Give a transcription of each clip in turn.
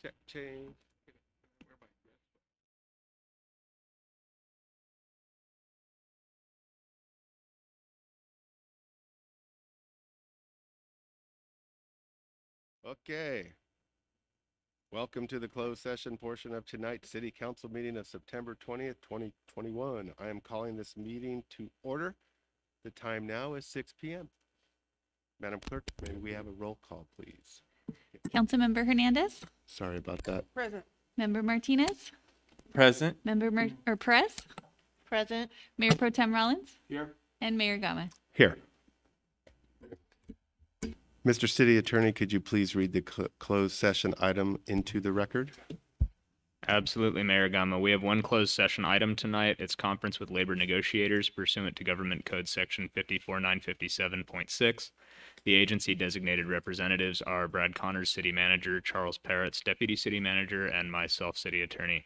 Check, change. Okay. Welcome to the closed session portion of tonight's city council meeting of September twentieth, twenty twenty-one. I am calling this meeting to order. The time now is six P M. Madam Clerk, may we have a roll call, please? Councilmember Hernandez, Sorry about that. Present. Member Martinez, Present. Member Mer- or Perez, Present. Mayor Pro Tem Rollins, Here. and Mayor Gama. Here. Mr. City Attorney, could you please read the cl- closed session item into the record? Absolutely, Mayor Gama. We have one closed session item tonight. It's conference with labor negotiators pursuant to Government Code Section 54957.6. The agency designated representatives are Brad Connors, City Manager, Charles Parrots, Deputy City Manager, and myself, City Attorney.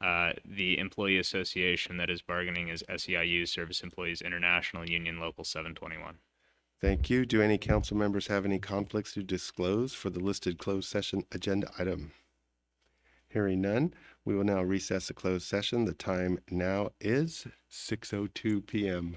Uh, the employee association that is bargaining is SEIU, Service Employees International Union Local 721. Thank you. Do any council members have any conflicts to disclose for the listed closed session agenda item? Hearing none, we will now recess the closed session. The time now is 6:02 PM.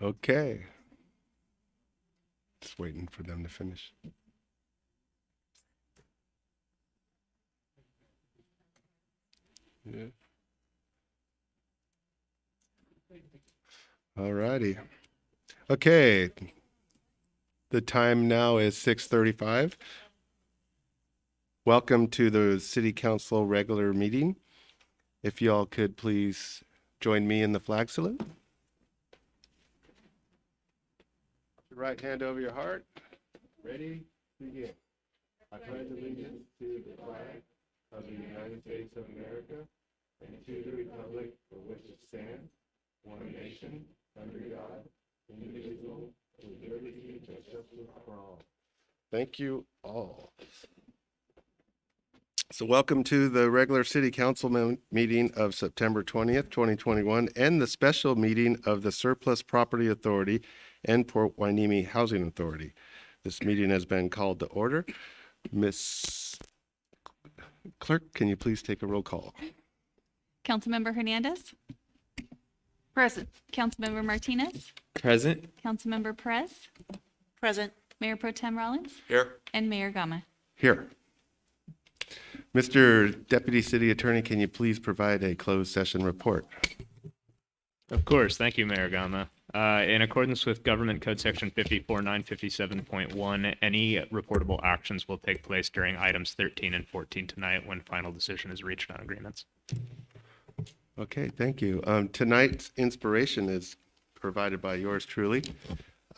Okay. Just waiting for them to finish. Yeah. All righty. Okay. The time now is six thirty-five. Welcome to the city council regular meeting. If y'all could please join me in the flag salute. Your right hand over your heart. Ready? To begin. I pledge allegiance to the flag of the United States of America and to the republic for which it stands, one nation, under God, indivisible, with liberty and justice for all. Thank you all. So welcome to the regular city council meeting of September 20th, 2021, and the special meeting of the Surplus Property Authority and Port Hueneme Housing Authority. This meeting has been called to order. Miss Clerk, can you please take a roll call? Councilmember Hernandez. Present. Councilmember Martinez. Present. Councilmember Perez. Present. Mayor Pro Tem Rollins. Here. And Mayor Gama. Here. Mr. Deputy City Attorney, can you please provide a closed session report? Of course. Thank you, Mayor Gama. Uh, in accordance with Government Code Section 54957.1, any reportable actions will take place during items 13 and 14 tonight when final decision is reached on agreements. Okay, thank you. Um, tonight's inspiration is provided by yours truly.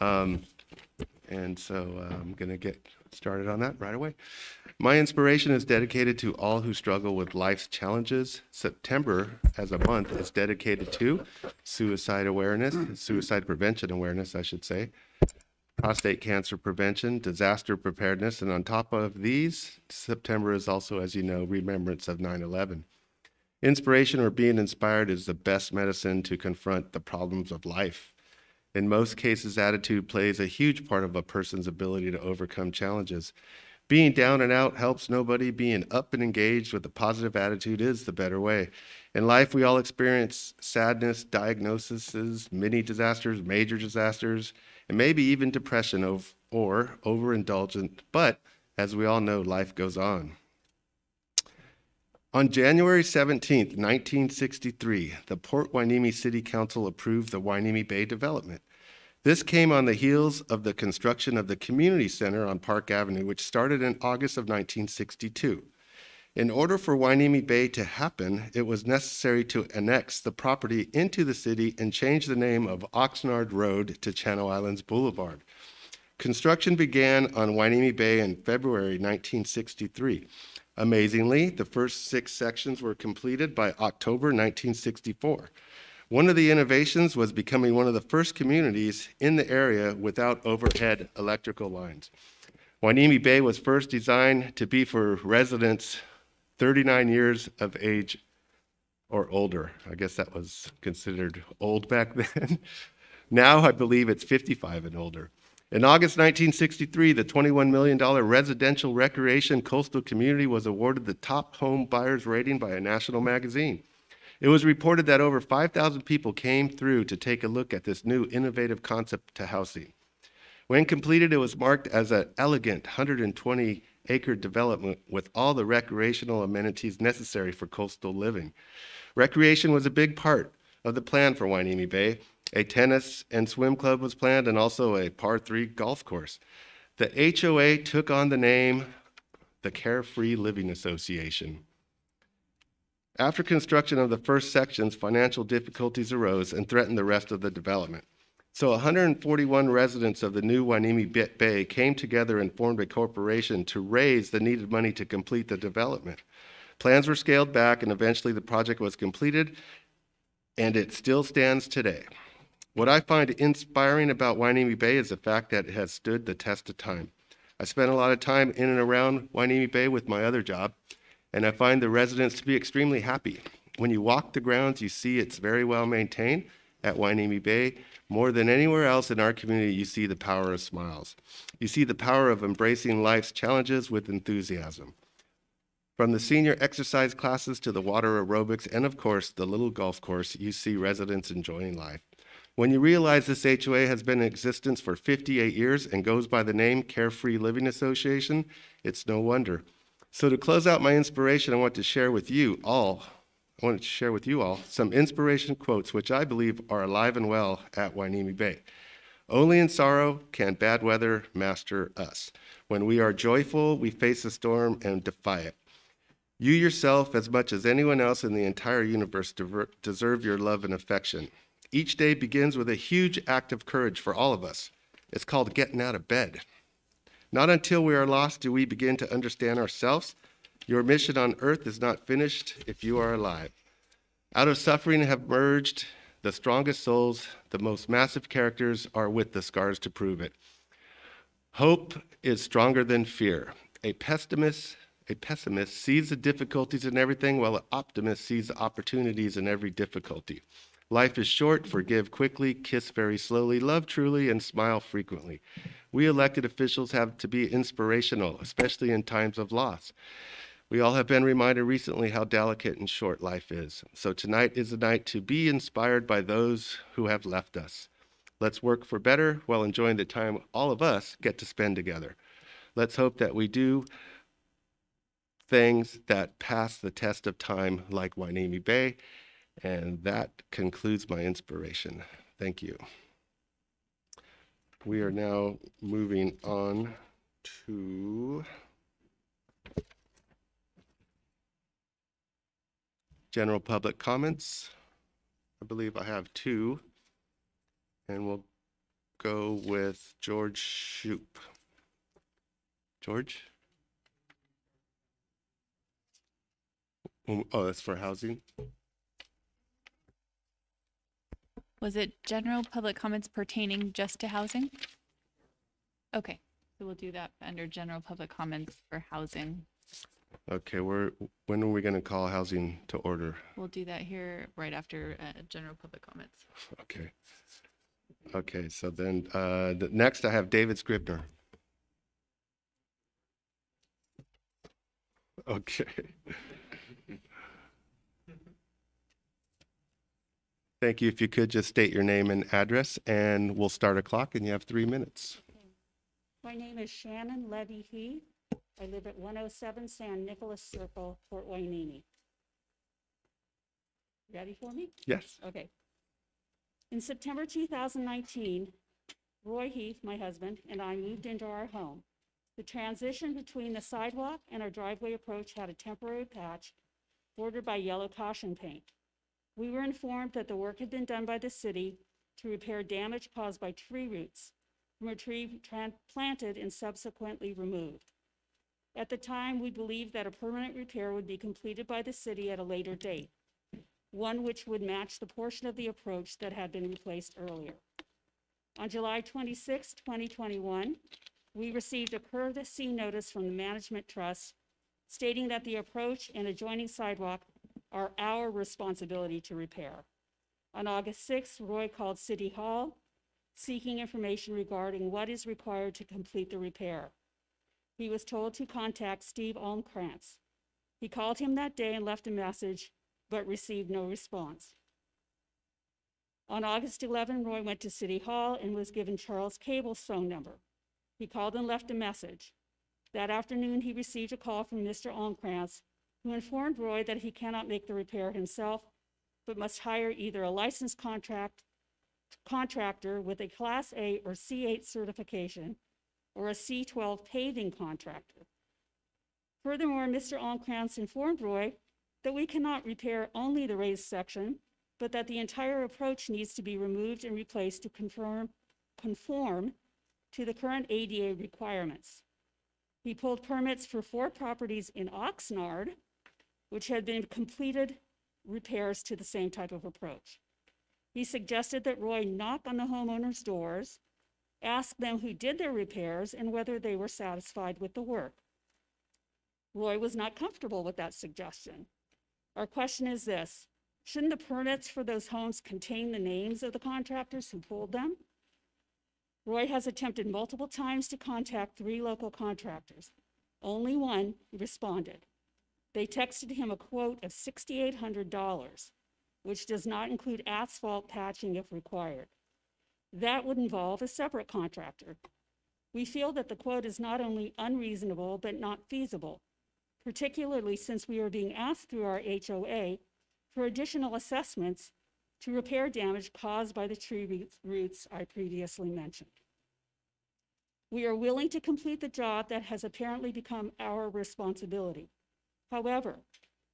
Um, and so uh, I'm going to get started on that right away. My inspiration is dedicated to all who struggle with life's challenges. September, as a month, is dedicated to suicide awareness, suicide prevention awareness, I should say, prostate cancer prevention, disaster preparedness, and on top of these, September is also, as you know, remembrance of 9 11. Inspiration or being inspired is the best medicine to confront the problems of life. In most cases, attitude plays a huge part of a person's ability to overcome challenges. Being down and out helps nobody. Being up and engaged with a positive attitude is the better way. In life, we all experience sadness, diagnoses, mini disasters, major disasters, and maybe even depression or overindulgent. But as we all know, life goes on. On January 17, 1963, the Port Hueneme City Council approved the Hueneme Bay development. This came on the heels of the construction of the community center on Park Avenue, which started in August of 1962. In order for Hueneme Bay to happen, it was necessary to annex the property into the city and change the name of Oxnard Road to Channel Islands Boulevard. Construction began on Hueneme Bay in February 1963. Amazingly, the first six sections were completed by October 1964. One of the innovations was becoming one of the first communities in the area without overhead electrical lines. Hueneme Bay was first designed to be for residents 39 years of age or older. I guess that was considered old back then. now I believe it's 55 and older. In August 1963, the $21 million residential recreation coastal community was awarded the top home buyers rating by a national magazine. It was reported that over 5,000 people came through to take a look at this new innovative concept to housing. When completed, it was marked as an elegant 120 acre development with all the recreational amenities necessary for coastal living. Recreation was a big part of the plan for Hueneme Bay. A tennis and swim club was planned and also a par three golf course. The HOA took on the name the Carefree Living Association. After construction of the first sections, financial difficulties arose and threatened the rest of the development. So 141 residents of the new Hueneme Bay came together and formed a corporation to raise the needed money to complete the development. Plans were scaled back and eventually the project was completed and it still stands today. What I find inspiring about Hueneme Bay is the fact that it has stood the test of time. I spent a lot of time in and around Hueneme Bay with my other job, and I find the residents to be extremely happy. When you walk the grounds, you see it's very well maintained at Hueneme Bay. More than anywhere else in our community, you see the power of smiles. You see the power of embracing life's challenges with enthusiasm. From the senior exercise classes to the water aerobics, and of course, the little golf course, you see residents enjoying life. When you realize this HOA has been in existence for 58 years and goes by the name Carefree Living Association, it's no wonder. So to close out my inspiration, I want to share with you all, I want to share with you all some inspiration quotes which I believe are alive and well at Hueneme Bay. Only in sorrow can bad weather master us. When we are joyful, we face the storm and defy it. You yourself, as much as anyone else in the entire universe, deserve your love and affection. Each day begins with a huge act of courage for all of us. It's called getting out of bed. Not until we are lost do we begin to understand ourselves. Your mission on earth is not finished if you are alive. Out of suffering have merged the strongest souls, the most massive characters are with the scars to prove it. Hope is stronger than fear. A pessimist, a pessimist sees the difficulties in everything, while an optimist sees the opportunities in every difficulty. Life is short, forgive quickly, kiss very slowly, love truly, and smile frequently. We elected officials have to be inspirational, especially in times of loss. We all have been reminded recently how delicate and short life is. So tonight is the night to be inspired by those who have left us. Let's work for better while enjoying the time all of us get to spend together. Let's hope that we do things that pass the test of time like Hueneme Bay. And that concludes my inspiration. Thank you. We are now moving on to general public comments. I believe I have two. And we'll go with George Shoup. George? Um, Oh, that's for housing? Was it general public comments pertaining just to housing? Okay, so we'll do that under general public comments for housing. Okay, we're, when are we going to call housing to order? We'll do that here right after uh, general public comments. Okay. Okay, so then, uh, the, next I have David Scribner. Okay. Thank you. If you could just state your name and address, and we'll start a clock, and you have three minutes. My name is Shannon Levy Heath. I live at 107 San Nicolas Circle, Port Hueneme. Ready for me? Yes. Okay. In September 2019, Roy Heath, my husband, and I moved into our home. The transition between the sidewalk and our driveway approach had a temporary patch bordered by yellow caution paint. We were informed that the work had been done by the city to repair damage caused by tree roots from a tree planted and subsequently removed. At the time, we believed that a permanent repair would be completed by the city at a later date, one which would match the portion of the approach that had been replaced earlier. On July 26, 2021, we received a courtesy notice from the Management Trust stating that the approach and adjoining sidewalk are our responsibility to repair. On August 6th, Roy called City Hall seeking information regarding what is required to complete the repair. He was told to contact Steve Almkrantz. He called him that day and left a message, but received no response. On August 11, Roy went to City Hall and was given Charles Cable's phone number. He called and left a message. That afternoon, he received a call from Mr. Almkrantz, who informed Roy that he cannot make the repair himself, but must hire either a licensed contract, contractor with a Class A or C8 certification or a C12 paving contractor. Furthermore, Mr. Almkrantz informed Roy that we cannot repair only the raised section, but that the entire approach needs to be removed and replaced to confirm, conform to the current ADA requirements. He pulled permits for four properties in Oxnard, which had been completed repairs to the same type of approach. He suggested that Roy knock on the homeowners' doors, ask them who did their repairs and whether they were satisfied with the work. Roy was not comfortable with that suggestion. Our question is this, shouldn't the permits for those homes contain the names of the contractors who pulled them? Roy has attempted multiple times to contact three local contractors. Only one responded. They texted him a quote of $6,800, which does not include asphalt patching if required. That would involve a separate contractor. We feel that the quote is not only unreasonable, but not feasible, particularly since we are being asked through our HOA for additional assessments to repair damage caused by the tree roots- I previously mentioned. We are willing to complete the job that has apparently become our responsibility. However,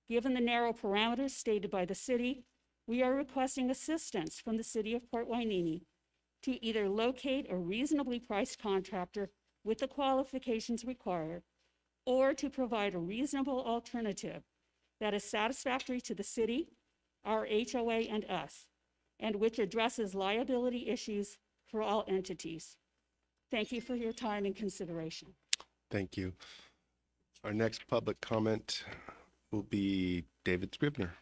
given the narrow parameters stated by the city, we are requesting assistance from the city of Port Hueneme to either locate a reasonably priced contractor with the qualifications required or to provide a reasonable alternative that is satisfactory to the city, our HOA, and us, and which addresses liability issues for all entities. Thank you for your time and consideration. Thank you. Our next public comment will be David Scribner.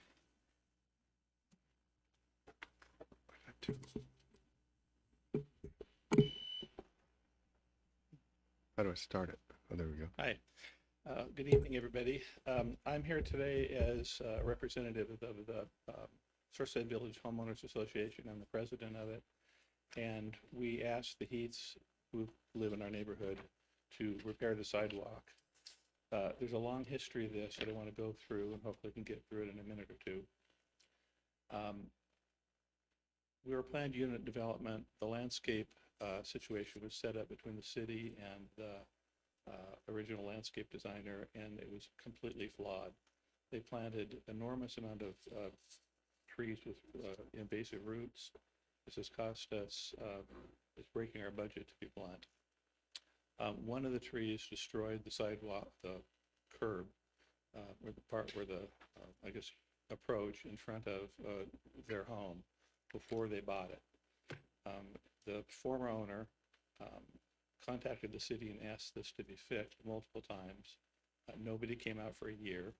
How do I start it? Oh, there we go. Hi. Uh, Good evening, everybody. Um, I'm here today as a representative of the um, Surfside Village Homeowners Association. I'm the president of it. And we asked the Heaths who live in our neighborhood to repair the sidewalk. Uh, There's a long history of this that I want to go through and hopefully can get through it in a minute or two. Um, We were planned unit development. The landscape uh, situation was set up between the city and the uh, original landscape designer, and it was completely flawed. They planted enormous amount of uh, trees with uh, invasive roots. This has cost us, uh, it's breaking our budget, to be blunt. Um, One of the trees destroyed the sidewalk, the curb, uh, the part where the, uh, I guess, approach in front of uh, their home before they bought it. Um, The former owner um, contacted the city and asked this to be fixed multiple times. Uh, nobody came out for a year.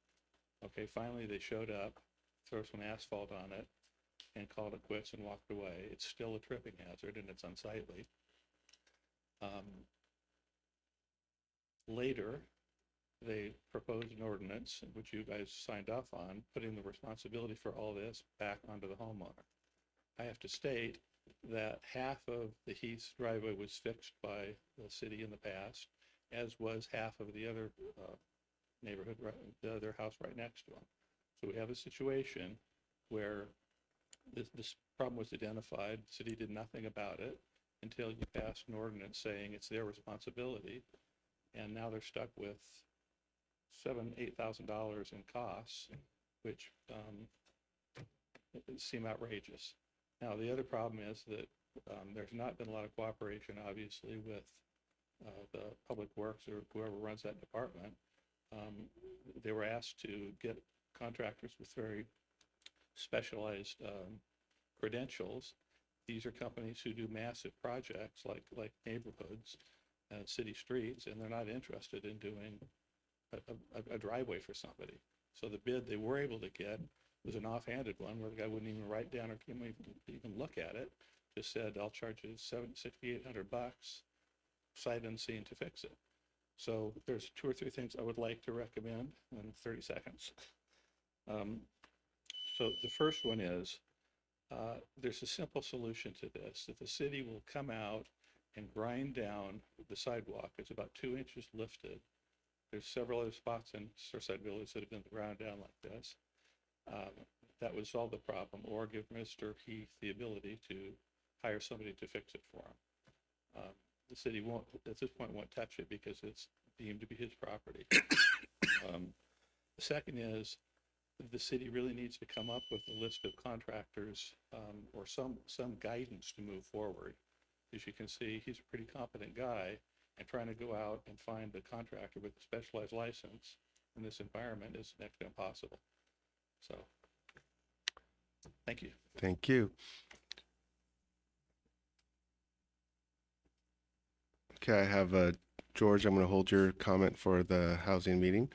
Okay, finally they showed up, threw some asphalt on it, and called it quits and walked away. It's still a tripping hazard and it's unsightly. Um, later, they proposed an ordinance, which you guys signed off on, putting the responsibility for all this back onto the homeowner. I have to state that half of the Heath driveway was fixed by the city in the past, as was half of the other uh, neighborhood, right- the other house right next to them. So we have a situation where this, this problem was identified, the city did nothing about it until you passed an ordinance saying it's their responsibility. And now they're stuck with seven, eight thousand dollars in costs, which um, seem outrageous. Now, the other problem is that um, there's not been a lot of cooperation, obviously, with uh, the Public Works or whoever runs that department. Um, They were asked to get contractors with very specialized um, credentials. These are companies who do massive projects like, like neighborhoods and city streets, and they're not interested in doing a, a- a driveway for somebody. So the bid they were able to get was an offhanded one where the guy wouldn't even write down or even, even look at it. Just said, I'll charge you seven, sixty-eight hundred bucks, sight unseen to fix it. So there's two or three things I would like to recommend in thirty seconds. Um, So the first one is, uh, there's a simple solution to this, If the city will come out and grind down the sidewalk. It's about two inches lifted. There's several other spots in Surfside Village that have been ground down like this. Um, That would solve the problem, or give Mr. Heath the ability to hire somebody to fix it for him. Um, The city won't, at this point, won't touch it because it's deemed to be his property. Um, The second is, the city really needs to come up with a list of contractors um, or some, some guidance to move forward. As you can see, he's a pretty competent guy, and trying to go out and find a contractor with a specialized license in this environment is next to impossible. So, thank you. Thank you. Okay, I have, uh, George, I'm going to hold your comment for the housing meeting.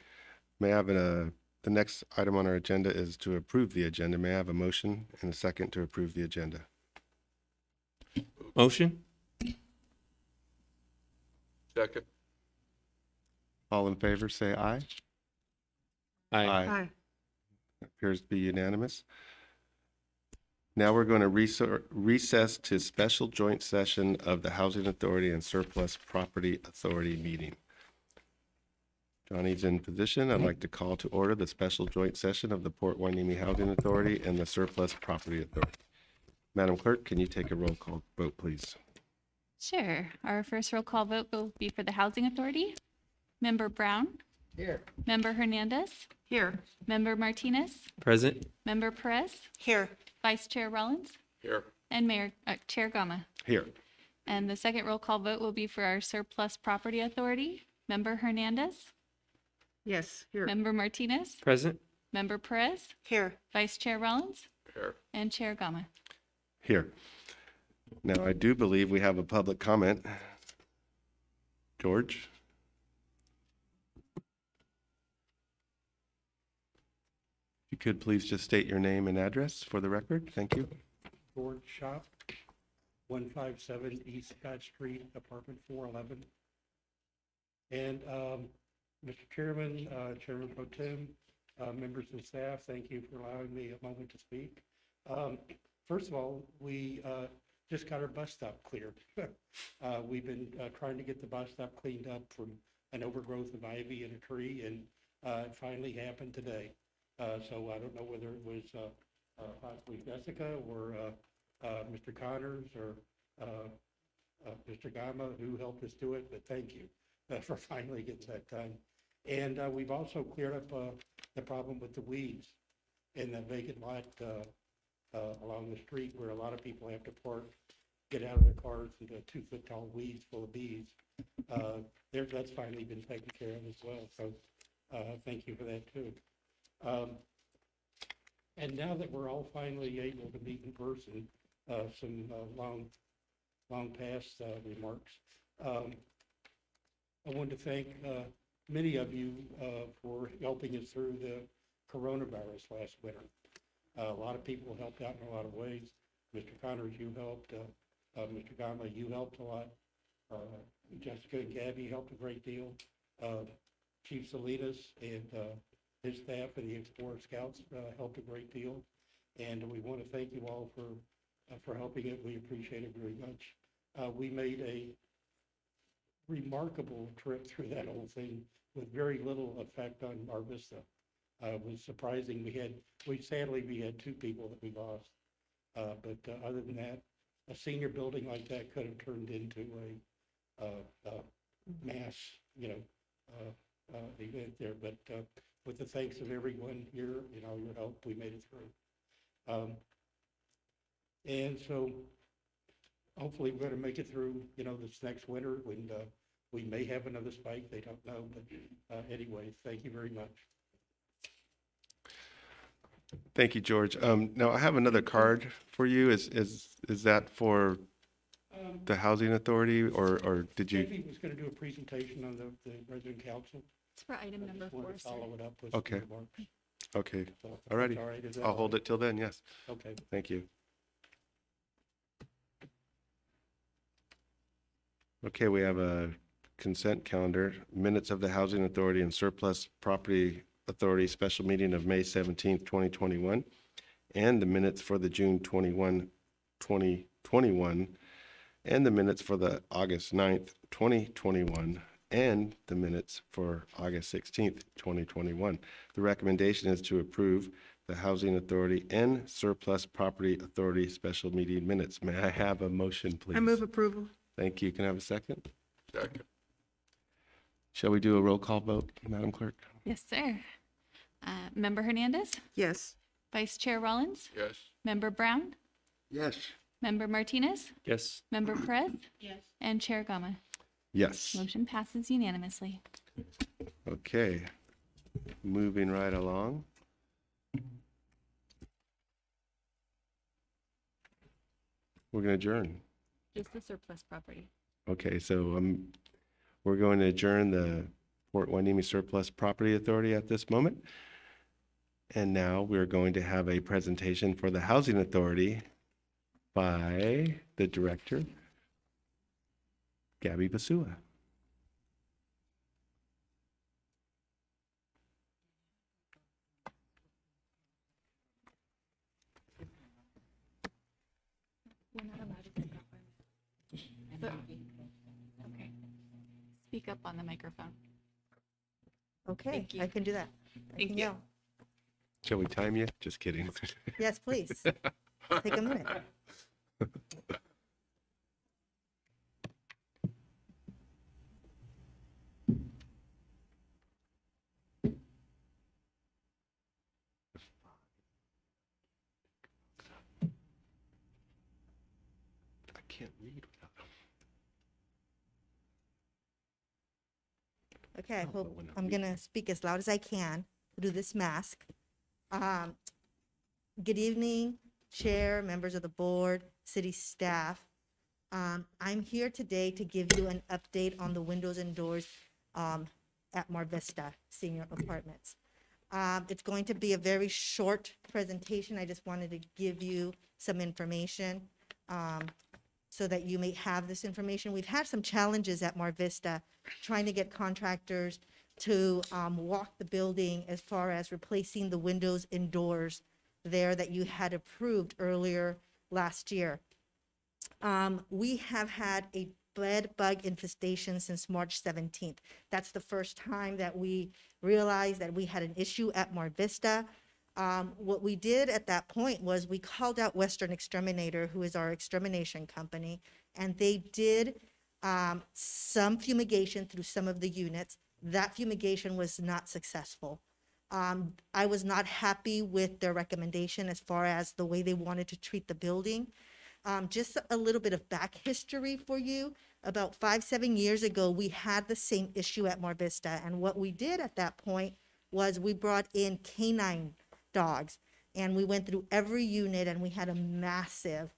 May I have a, the next item on our agenda is to approve the agenda. May I have a motion and a second to approve the agenda? Motion? Second. All in favor, say aye. Aye. Appears to be unanimous. Now we're going to recess to special joint session of the Housing Authority and Surplus Property Authority meeting. Johnny's in position. I'd like to call to order the special joint session of the Port Hueneme Housing Authority and the Surplus Property Authority. Madam Clerk, can you take a roll call vote, please? Sure. Our first roll call vote will be for the Housing Authority. Member Brown? Here. Member Hernandez? Here. Member Martinez? Present? Member Perez? Here. Vice Chair Rollins? Here. And Mayor, uh, Chair Gama. Here. And the second roll call vote will be for our Surplus Property Authority. Member Hernandez? Yes, here. Member Martinez? Present? Member Perez? Here. Vice Chair Rollins? Here. And Chair Gama. Here. Now, I do believe we have a public comment. George? If you could please just state your name and address for the record. Thank you. George Shop, one five seven East Scott Street, apartment four eleven. And, um, Mr. Chairman, uh, Chairman Pro Tem, uh, members of staff, thank you for allowing me a moment to speak. Um, first of all, we, uh, just got our bus stop cleared. Uh, we've been, uh, trying to get the bus stop cleaned up from an overgrowth of ivy and a tree, and, uh, it finally happened today. Uh, so I don't know whether it was, uh, uh, possibly Jessica or, uh, uh, Mr. Connors or, uh, uh, Mr. Gama who helped us do it, but thank you uh, for finally getting that done. And, uh, we've also cleared up, uh, the problem with the weeds in the vacant lot, uh, uh, along the street where a lot of people have to park, get out of their cars into two foot tall weeds full of bees. Uh, there, that's finally been taken care of as well. So, uh, thank you for that too. Um, and now that we're all finally able to meet in person, uh, some, uh, long, long past, uh, remarks. Um, I want to thank, many of you, for helping us through the coronavirus last winter. Uh, a lot of people helped out in a lot of ways. Mr. Connors, you helped, uh, uh, Mr. Gama, you helped a lot. Uh, Jessica and Gabby helped a great deal. Uh, Chief Salinas and, uh, his staff and the Explorer Scouts uh, helped a great deal. And we want to thank you all for, uh, for helping it. We appreciate it very much. Uh, We made a remarkable trip through that whole thing with very little effect on our Vista. Uh, was surprising. We had, we sadly, we had two people that we lost. Uh, But uh, other than that, a senior building like that could have turned into a uh, uh, mass, you know, uh, uh, event there. But uh, with the thanks of everyone here, you know, your help, we made it through. Um, And so hopefully we're going to make it through, you know, this next winter when uh, we may have another spike. They don't know. But uh, anyway, thank you very much. Thank you, George. Um, now I have another card for you. Is, is, is that for Um, the Housing Authority or, or did you? Maybe was going to do a presentation on the, the resident council. It's for item I number just wanted four, to sir. Follow it up with some Okay. remarks. Okay, So, if Alrighty. all right, is that I'll all hold right? it till then, yes. Okay. Thank you. Okay, we have a consent calendar, minutes of the Housing Authority and Surplus Property Authority Special Meeting of May seventeenth, twenty twenty-one, and the minutes for the June 21, 2021, and the minutes for the August 9th, twenty twenty-one, and the minutes for August sixteenth, twenty twenty-one. The recommendation is to approve the Housing Authority and Surplus Property Authority Special Meeting Minutes. May I have a motion, please? I move approval. Thank you. Can I have a second? Second. Shall we do a roll call vote, Madam Clerk? Yes, sir. Uh, Member Hernandez, Yes. Vice Chair Rollins, Yes. Member Brown, Yes. Member Martinez, Yes. Member Perez, Yes. and Chair Gama. Yes. Motion passes unanimously. Okay. Moving right along. We're gonna adjourn. Just the surplus property. Okay, so um, we're going to adjourn the Port Hueneme Surplus Property Authority at this moment. And now we're going to have a presentation for the Housing Authority by the Director, Gabby Basua. We're not allowed to pick okay. Speak up on the microphone. Okay, Thank you. I can do that. I Thank can you. yell. Shall we time you? Just kidding. Yes, please. Take a minute. I can't read without. Okay, I Oh, but hope, when I I'm gonna speak as loud as I can through this mask. Um, Good evening, Chair, members of the board, city staff. Um, I'm here today to give you an update on the windows and doors um, at Mar Vista Senior Apartments. Um, It's going to be a very short presentation. I just wanted to give you some information um, so that you may have this information. We've had some challenges at Mar Vista trying to get contractors to um, walk the building as far as replacing the windows and doors there that you had approved earlier last year. Um, we have had a bed bug infestation since March 17th. That's the first time that we realized that we had an issue at Mar Vista. Um, what we did at that point was we called out Western Exterminator, who is our extermination company, and they did um, some fumigation through some of the units. That fumigation was not successful. Um, I was not happy with their recommendation as far as the way they wanted to treat the building. Um, just a little bit of back history for you. About five, seven years ago, we had the same issue at Mar Vista. And what we did at that point was we brought in canine dogs and we went through every unit and we had a massive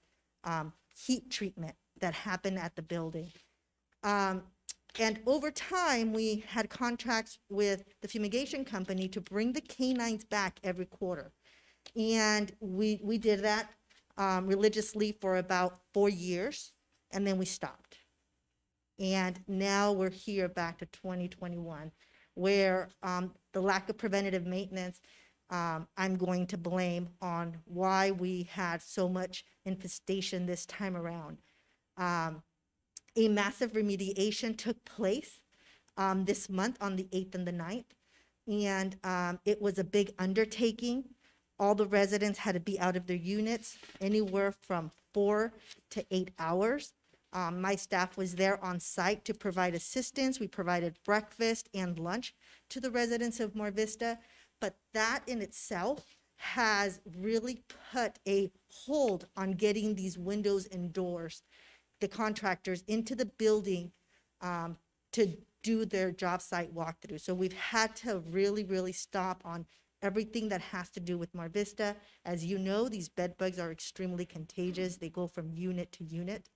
um, heat treatment that happened at the building. Um, and over time, we had contracts with the fumigation company to bring the canines back every quarter. And we, we did that um, religiously for about four years, and then we stopped. And now we're here back to 2021, where um, the lack of preventative maintenance, um, I'm going to blame on why we had so much infestation this time around. Um, a massive remediation took place um, this month on the 8th and the 9th. And um, it was a big undertaking. All the residents had to be out of their units anywhere from four to eight hours. Um, my staff was there on site to provide assistance. We provided breakfast and lunch to the residents of Mar Vista. But that in itself has really put a hold on getting these windows and doors the contractors into the building um, to do their job site walkthrough. So we've had to really, really stop on everything that has to do with Mar Vista. As you know, these bed bugs are extremely contagious. They go from unit to unit.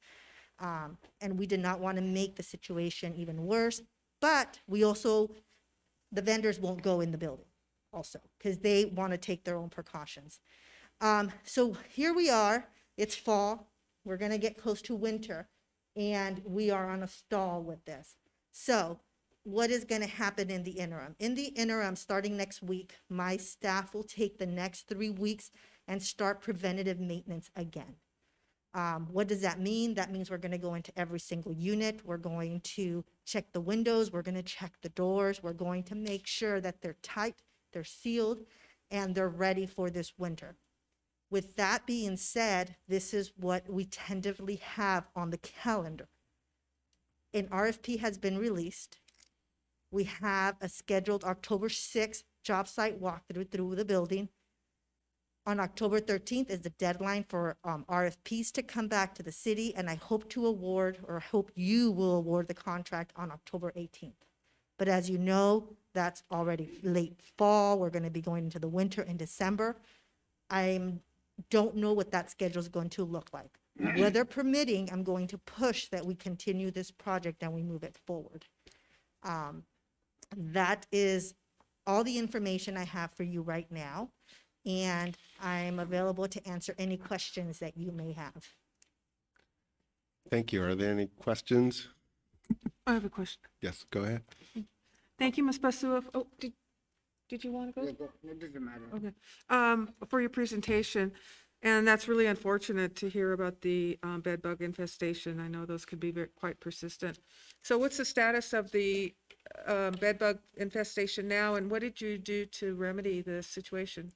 Um, and we did not want to make the situation even worse. But we also, the vendors won't go in the building also because they want to take their own precautions. Um, so here we are. It's fall. We're going to get close to winter, and we are on a stall with this. So, what is going to happen in the interim? In the interim, starting next week, my staff will take the next three weeks and start preventative maintenance again. Um, what does that mean? That means we're going to go into every single unit. We're going to check the windows. We're going to check the doors. We're going to make sure that they're tight, they're sealed, and they're ready for this winter. With that being said, this is what we tentatively have on the calendar. An RFP has been released. We have a scheduled October 6th job site walkthrough through the building. On October thirteenth is the deadline for, um, RFPs to come back to the city, and I hope to award, or hope you will award the contract on October eighteenth. But as you know, that's already late fall. We're gonna be going into the winter in December. I'm, don't know what that schedule is going to look like. Weather permitting, I'm going to push that we continue this project and we move it forward. Um, that is all the information I have for you right now. And I'm available to answer any questions that you may have. Thank you. Are there any questions? I have a question. Yes, go ahead. Thank you, Ms. Basua. Oh, did, did you want to go? It doesn't matter. Okay. Um, for your presentation. And that's really unfortunate to hear about the, um, bed bug infestation. I know those can be very, quite persistent. So what's the status of the, um, bed bug infestation now and what did you do to remedy the situation?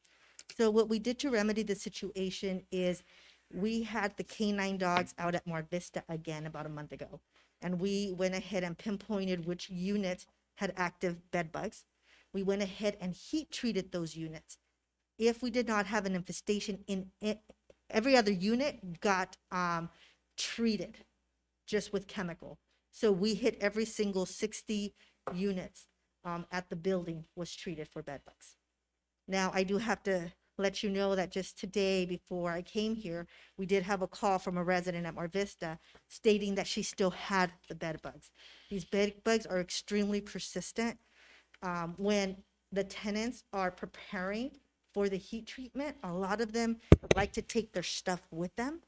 So what we did to remedy the situation is we had the canine dogs out at Mar Vista again about a month ago. And we went ahead and pinpointed which unit had active bed bugs. We went ahead and heat treated those units. If we did not have an infestation in it, every other unit got um, treated just with chemical. So we hit every single 60 units um, at the building was treated for bed bugs. Now, I do have to let you know that just today, before I came here, we did have a call from a resident at Mar Vista stating that she still had the bed bugs. These bed bugs are extremely persistent. Um, when the tenants are preparing for the heat treatment, a lot of them like to take their stuff with them.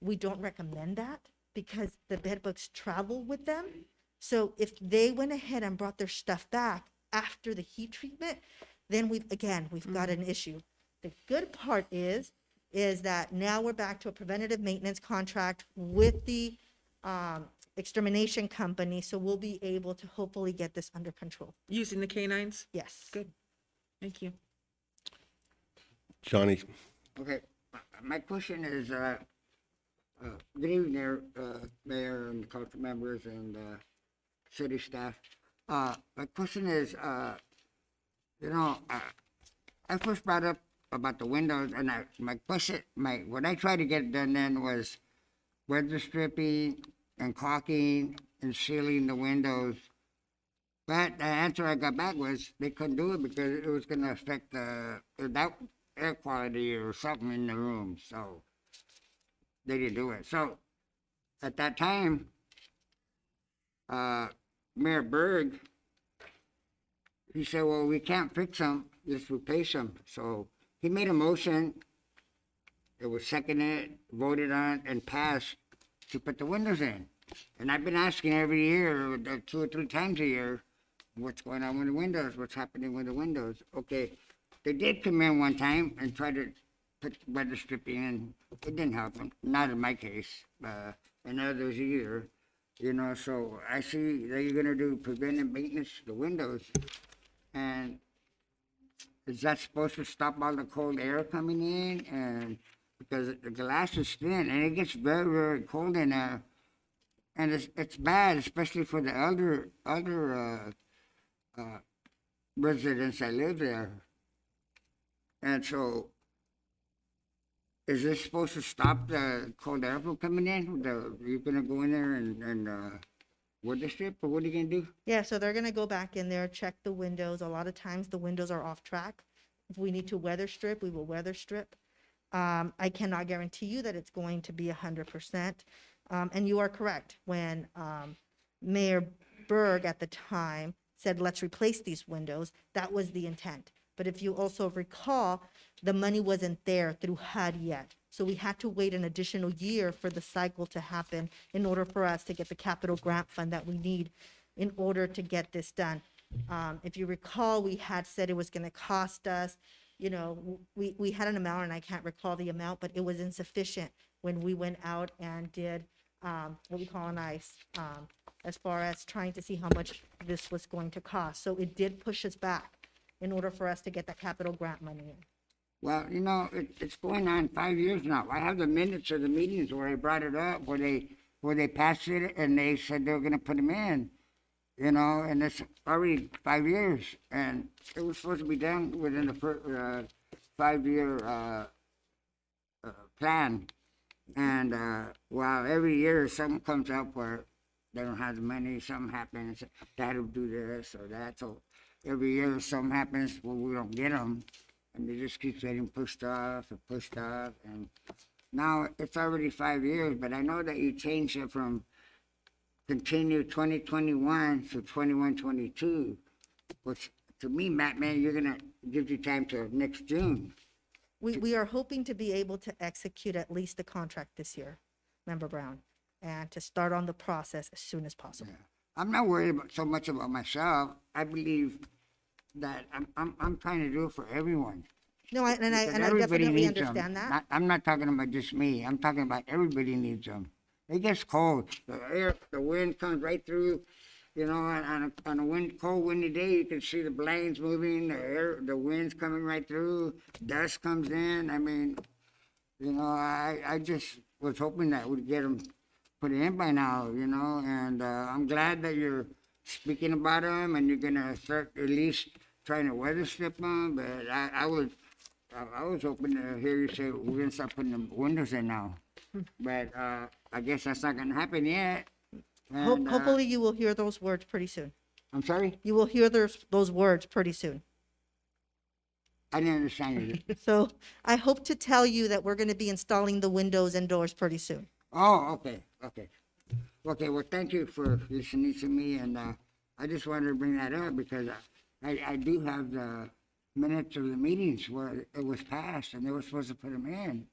We don't recommend that because the bed bugs travel with them. So if they went ahead and brought their stuff back after the heat treatment, then we've, again, we've got an issue. The good part is, is that now we're back to a preventative maintenance contract with the um, extermination company, so we'll be able to hopefully get this under control. Using the canines? Yes. Good. Thank you. Johnny, Okay, my question is, uh, uh, good evening there, uh, Mayor and council members and, uh, city staff. Uh, my question is, uh, you know, uh, I first brought up about the windows and I, my question, my, what I tried to get done then was weather stripping and caulking and sealing the windows. But the answer I got back was they couldn't do it because it was gonna affect the, that air quality or something in the room, so they didn't do it. So at that time, uh, Mayor Berg, he said, well, we can't fix them, just replace them. So he made a motion. It was seconded, voted on, and passed to put the windows in. And I've been asking every year, uh, two or three times a year, what's going on with the windows? What's happening with the windows? Okay, they did come in one time and try to put weather stripping in. It didn't help them, not in my case, uh, and others either. You know, so I see that you're gonna do preventive maintenance to the windows. And is that supposed to stop all the cold air coming in? And because the glass is thin and it gets very, very cold in there. And it's, it's bad, especially for the elder, elder, uh, uh, residents that live there. And so, is this supposed to stop the cold air from coming in? The, you're gonna go in there and, and, uh, strip, or what are you gonna do? Yeah, so they're gonna go back in there, check the windows. A lot of times the windows are off track. If we need to weather strip, we will weather strip. Um, I cannot guarantee you that it's going to be hundred percent. Um, and you are correct, when, um, Mayor Berg at the time said, let's replace these windows, that was the intent. But if you also recall, the money wasn't there through HUD yet. So we had to wait an additional year for the cycle to happen in order for us to get the capital grant fund that we need in order to get this done. Um, if you recall, we had said it was gonna cost us, you know, we, we had an amount and I can't recall the amount, but it was insufficient when we went out and did, um, what we call an ice, um, as far as trying to see how much this was going to cost. So it did push us back in order for us to get that capital grant money in. Well, you know, it, it's going on five years now. I have the minutes of the meetings where I brought it up, where they, where they passed it and they said they were gonna put them in. you know, and it's already five years, and it was supposed to be done within the first, uh, five-year, uh, uh, plan. And, uh, while every year something comes up where they don't have the money, something happens, that'll do this or that, so every year something happens where we don't get them, and they just keep getting pushed off and pushed off, and now it's already five years, but I know that you changed it from continue twenty twenty-one to twenty-one, twenty-two, which to me, Matt, man, you're gonna give you time to next June. We, we are hoping to be able to execute at least the contract this year, Member Brown, and to start on the process as soon as possible. I'm not worried about so much about myself. I believe that I'm, I'm, I'm trying to do it for everyone. No, I- and I, Because and I everybody definitely needs 'em. understand that. Not- I'm not talking about just me. I'm talking about everybody needs them. It gets cold. The air, the wind comes right through. You know, on, on a, on a wind, cold windy day, you can see the blades moving, the air, the wind's coming right through, dust comes in. I mean, you know, I, I just was hoping that we'd get them put in by now, you know, and, uh, I'm glad that you're speaking about them and you're gonna start at least trying to weather strip them, but I, I would, I, I was hoping to hear you say, we're gonna start putting the windows in now. But, uh, I guess that's not gonna happen yet. Ho- And, uh, Hopefully you will hear those words pretty soon. I'm sorry, You will hear those, those words pretty soon. I didn't understand you. So I hope to tell you that we're gonna be installing the windows and doors pretty soon. Oh, okay, okay. Okay, well, thank you for listening to me, and, uh, I just wanted to bring that up because I, I, I do have the minutes of the meetings where it was passed and they were supposed to put them in.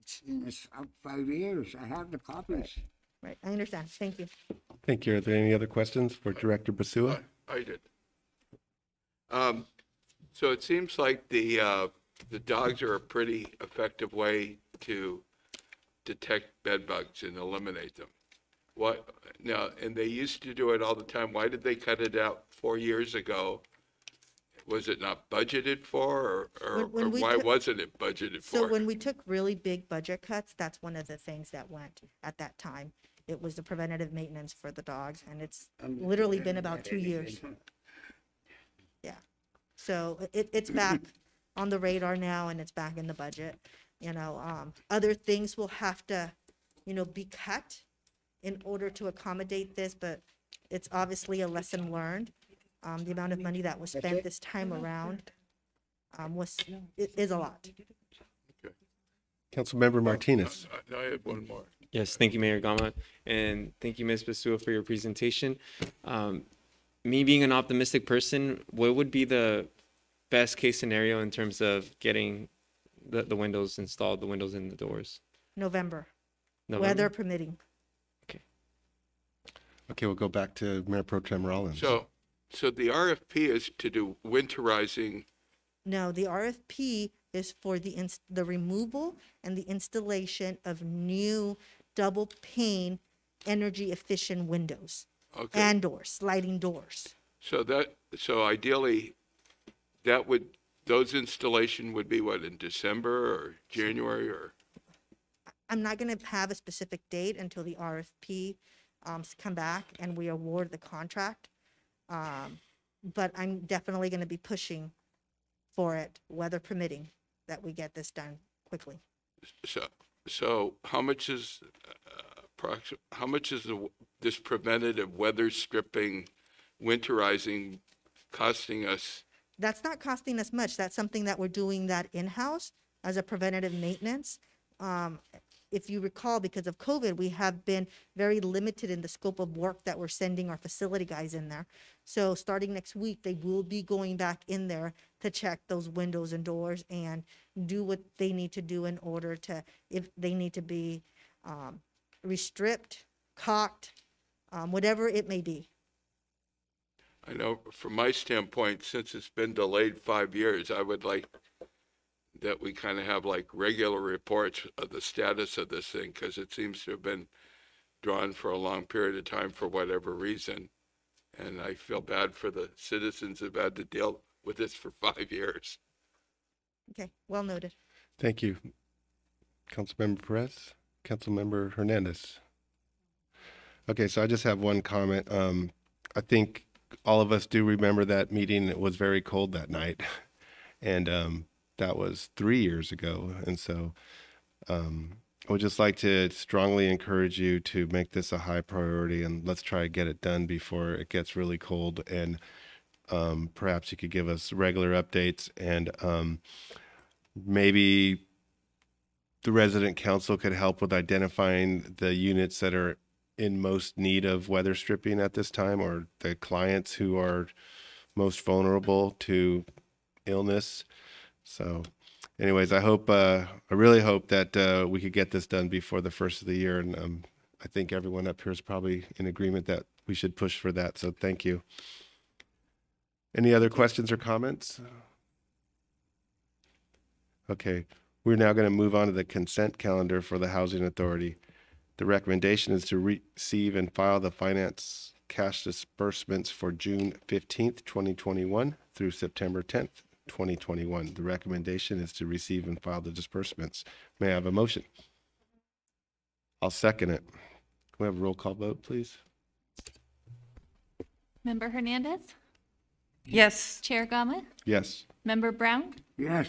It's, and it's up five years. I have the copies. Right, I understand. Thank you. Thank you. Are there any other questions for Director Basua? I did. Um, so it seems like the, uh, the dogs are a pretty effective way to detect bed bugs and eliminate them. What, now, and they used to do it all the time. Why did they cut it out four years ago? Was it not budgeted for, or, or, When- when or why took- wasn't it budgeted So for? So when we took really big budget cuts, that's one of the things that went at that time. It was the preventative maintenance for the dogs and it's literally been about two years. Yeah. So it, it's back on the radar now and it's back in the budget. You know, um, other things will have to, you know, be cut in order to accommodate this, but it's obviously a lesson learned. Um, the amount of money that was spent this time around, um, was, it is a lot. Councilmember Martinez. Uh, I have one more. Yes, thank you, Mayor Gama, and thank you, Ms. Basua, for your presentation. Um, me being an optimistic person, what would be the best case scenario in terms of getting the, the windows installed, the windows and the doors? November, November? weather permitting. Okay, Okay, we'll go back to Mayor Pro Tem Rollins. So, so the RFP is to do winterizing No, the RFP is for the ins- the removal and the installation of new double pane energy efficient windows Okay, and doors, sliding doors. so that, so ideally, that would, those installation would be what, in December or January or? I'm not gonna have a specific date until the RFP um s- come back and we award the contract. Um, but I'm definitely gonna be pushing for it, weather permitting, that we get this done quickly. So, so how much is, uh, how much is the, this preventative weather stripping, winterizing costing us? That's not costing us much. That's something that we're doing that in-house as a preventative maintenance. Um, if you recall, because of COVID, we have been very limited in the scope of work that we're sending our facility guys in there. So starting next week, they will be going back in there to check those windows and doors and do what they need to do in order to, if they need to be, um, restripped, caulked, um, whatever it may be. I know from my standpoint, since it's been delayed five years, I would like that we kind of have like regular reports of the status of this thing, because it seems to have been drawn for a long period of time for whatever reason. And I feel bad for the citizens who've had to deal with this for five years. Okay, well noted. Thank you. Councilmember Perez, Councilmember Hernandez. Okay, so I just have one comment. Um, I think all of us do remember that meeting. It was very cold that night. And um, that was three years ago. And so um, I would just like to strongly encourage you to make this a high priority and let's try to get it done before it gets really cold. And um, perhaps you could give us regular updates and um, maybe the resident council could help with identifying the units that are in most need of weather stripping at this time or the clients who are most vulnerable to illness. So anyways, I hope, uh, I really hope that, uh, we could get this done before the first of the year. And, um, I think everyone up here is probably in agreement that we should push for that. So thank you. Any other questions or comments? Okay, we're now going to move on to the consent calendar for the Housing Authority. The recommendation is to receive and file the finance cash disbursements for June fifteenth, twenty twenty-one through September tenth, twenty twenty-one. The recommendation is to receive and file the disbursements. May I have a motion? I'll second it. Can we have a roll call vote, please? Member Hernandez, Yes. Chair Gama, Yes. Member Brown, Yes.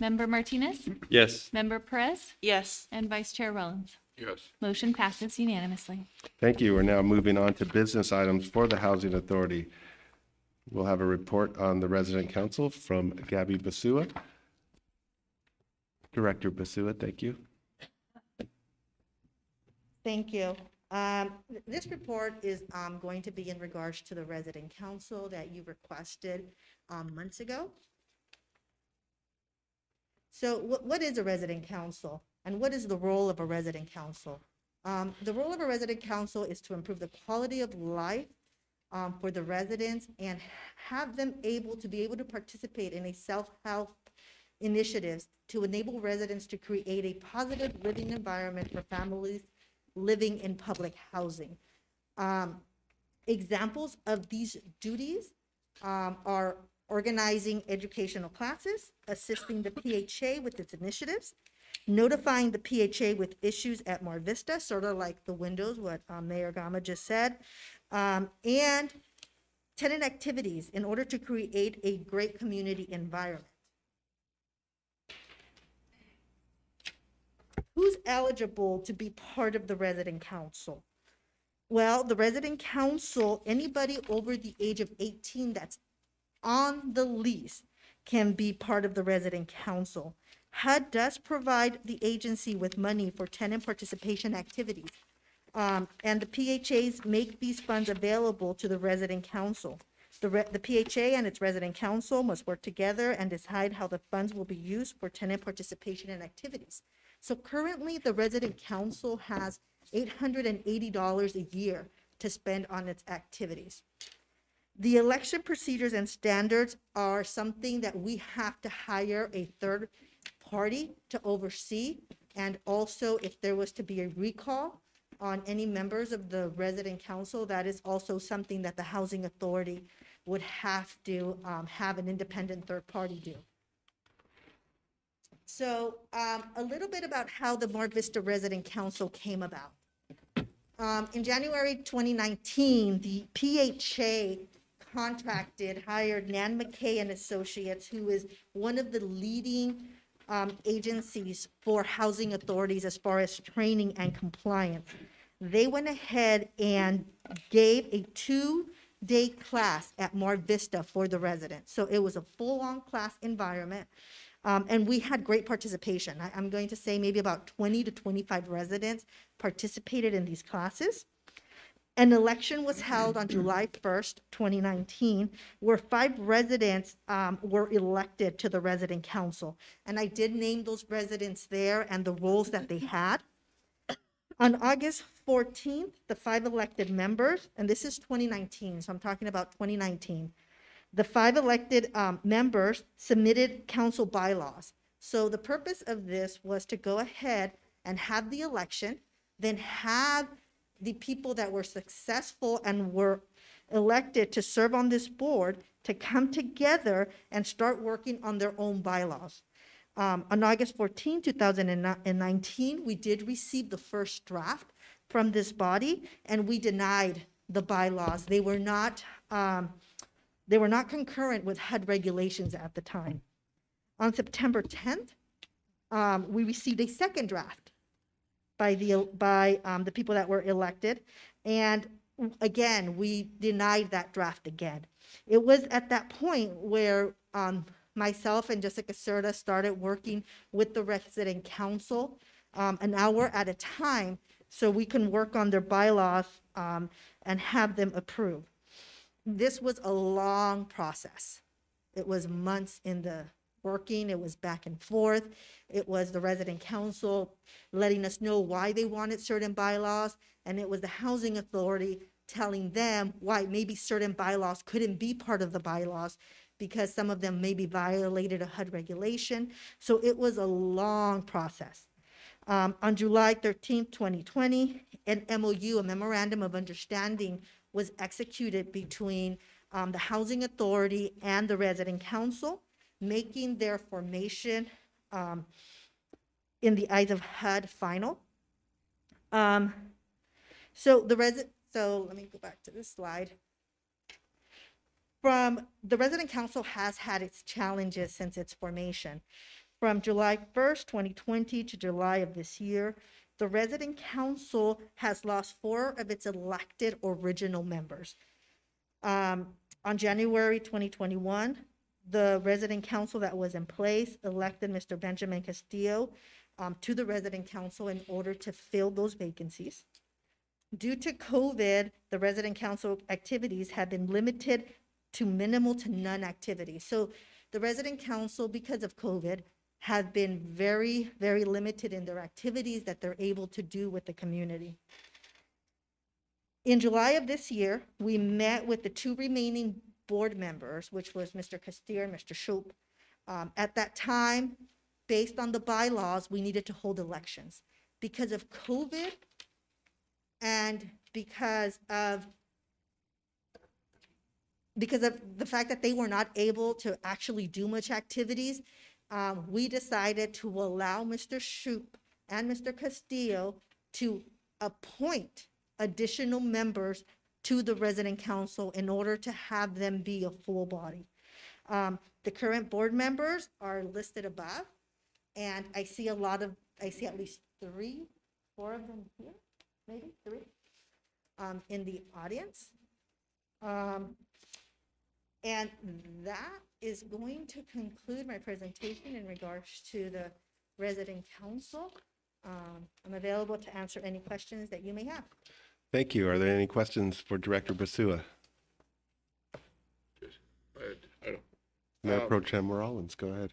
Member Martinez, Yes. Member Perez, Yes. and Vice Chair Rollins. Yes. Motion passes unanimously. Thank you. We're now moving on to business items for the Housing Authority. We'll have a report on the resident council from Gabby Basua. Director Basua, thank you. Thank you. Um, This report is um, going to be in regards to the resident council that you requested um, months ago. So what, what is a resident council and what is the role of a resident council? Um, The role of a resident council is to improve the quality of life um, for the residents and have them able to be able to participate in a self-help initiatives to enable residents to create a positive living environment for families living in public housing. Um, Examples of these duties um, are organizing educational classes, assisting the PHA with its initiatives, notifying the PHA with issues at Mar Vista, sort of like the windows, what um, Mayor Gama just said, um, and tenant activities in order to create a great community environment. Who's eligible to be part of the resident council? Well, the resident council, anybody over the age of 18 that's on the lease can be part of the resident council. HUD does provide the agency with money for tenant participation activities. Um, and the PHAs make these funds available to the resident council. The, re- the PHA and its resident council must work together and decide how the funds will be used for tenant participation and activities. So currently, the resident council has eight hundred and eighty dollars a year to spend on its activities. The election procedures and standards are something that we have to hire a third party to oversee. And also, if there was to be a recall on any members of the resident council, that is also something that the housing authority would have to um, have an independent third party do. So um, a little bit about how the Mar Vista Resident Council came about. Um, In January 2019, the PHA contracted, hired Nan McKay and Associates, who is one of the leading um, agencies for housing authorities as far as training and compliance. They went ahead and gave a two-day class at Mar Vista for the residents. So it was a full-on class environment. Um, and we had great participation. I, I'm going to say maybe about 20 to 25 residents participated in these classes. An election was held on July 1st, 2019, where five residents um, were elected to the resident council. And I did name those residents there and the roles that they had. On August 14th, the five elected members, and this is 2019, so I'm talking about 2019, the five elected um, members submitted council bylaws. So the purpose of this was to go ahead and have the election, then have the people that were successful and were elected to serve on this board to come together and start working on their own bylaws. Um, on August 14, 2019, we did receive the first draft from this body, and we denied the bylaws. They were not, um, they were not concurrent with HUD regulations at the time. On September 10th, um, we received a second draft by the, by um, the people that were elected. And again, we denied that draft again. It was at that point where um, myself and Jessica Serta started working with the resident council um, an hour at a time so we can work on their bylaws um, and have them approved. This was a long process. It was months in the working, it was back and forth. It was the resident council letting us know why they wanted certain bylaws, and it was the housing authority telling them why maybe certain bylaws couldn't be part of the bylaws because some of them maybe violated a HUD regulation. So it was a long process. Um, on July 13th, 2020, an MOU, a memorandum of understanding, was executed between um, the Housing Authority and the Resident Council, making their formation um, in the eyes of HUD final. Um, so the resident, so let me go back to this slide. From, the resident council has had its challenges since its formation. From July 1st, 2020 to July of this year, the resident council has lost four of its elected original members. Um, on January 2021, the resident council that was in place elected Mr. Benjamin Castillo um, to the resident council in order to fill those vacancies. Due to COVID, the resident council activities have been limited to minimal to none activity. So the resident council, because of COVID, have been very, very limited in their activities that they're able to do with the community. In July of this year, we met with the two remaining board members, which was Mr. Castillo and Mr. Shoup. Um, at that time, based on the bylaws, we needed to hold elections. Because of COVID and because of because of the fact that they were not able to actually do much activities, um, we decided to allow Mr. Shoup and Mr. Castillo to appoint additional members to the resident council in order to have them be a full body. Um, the current board members are listed above, and I see a lot of, I see at least three, four of them here, maybe three, um, in the audience. Um, and that is going to conclude my presentation in regards to the resident council. Um, I'm available to answer any questions that you may have. Thank you. Are there any questions for Director Basua? I don't, Mayor Um, Pro Tem Rollins, go ahead.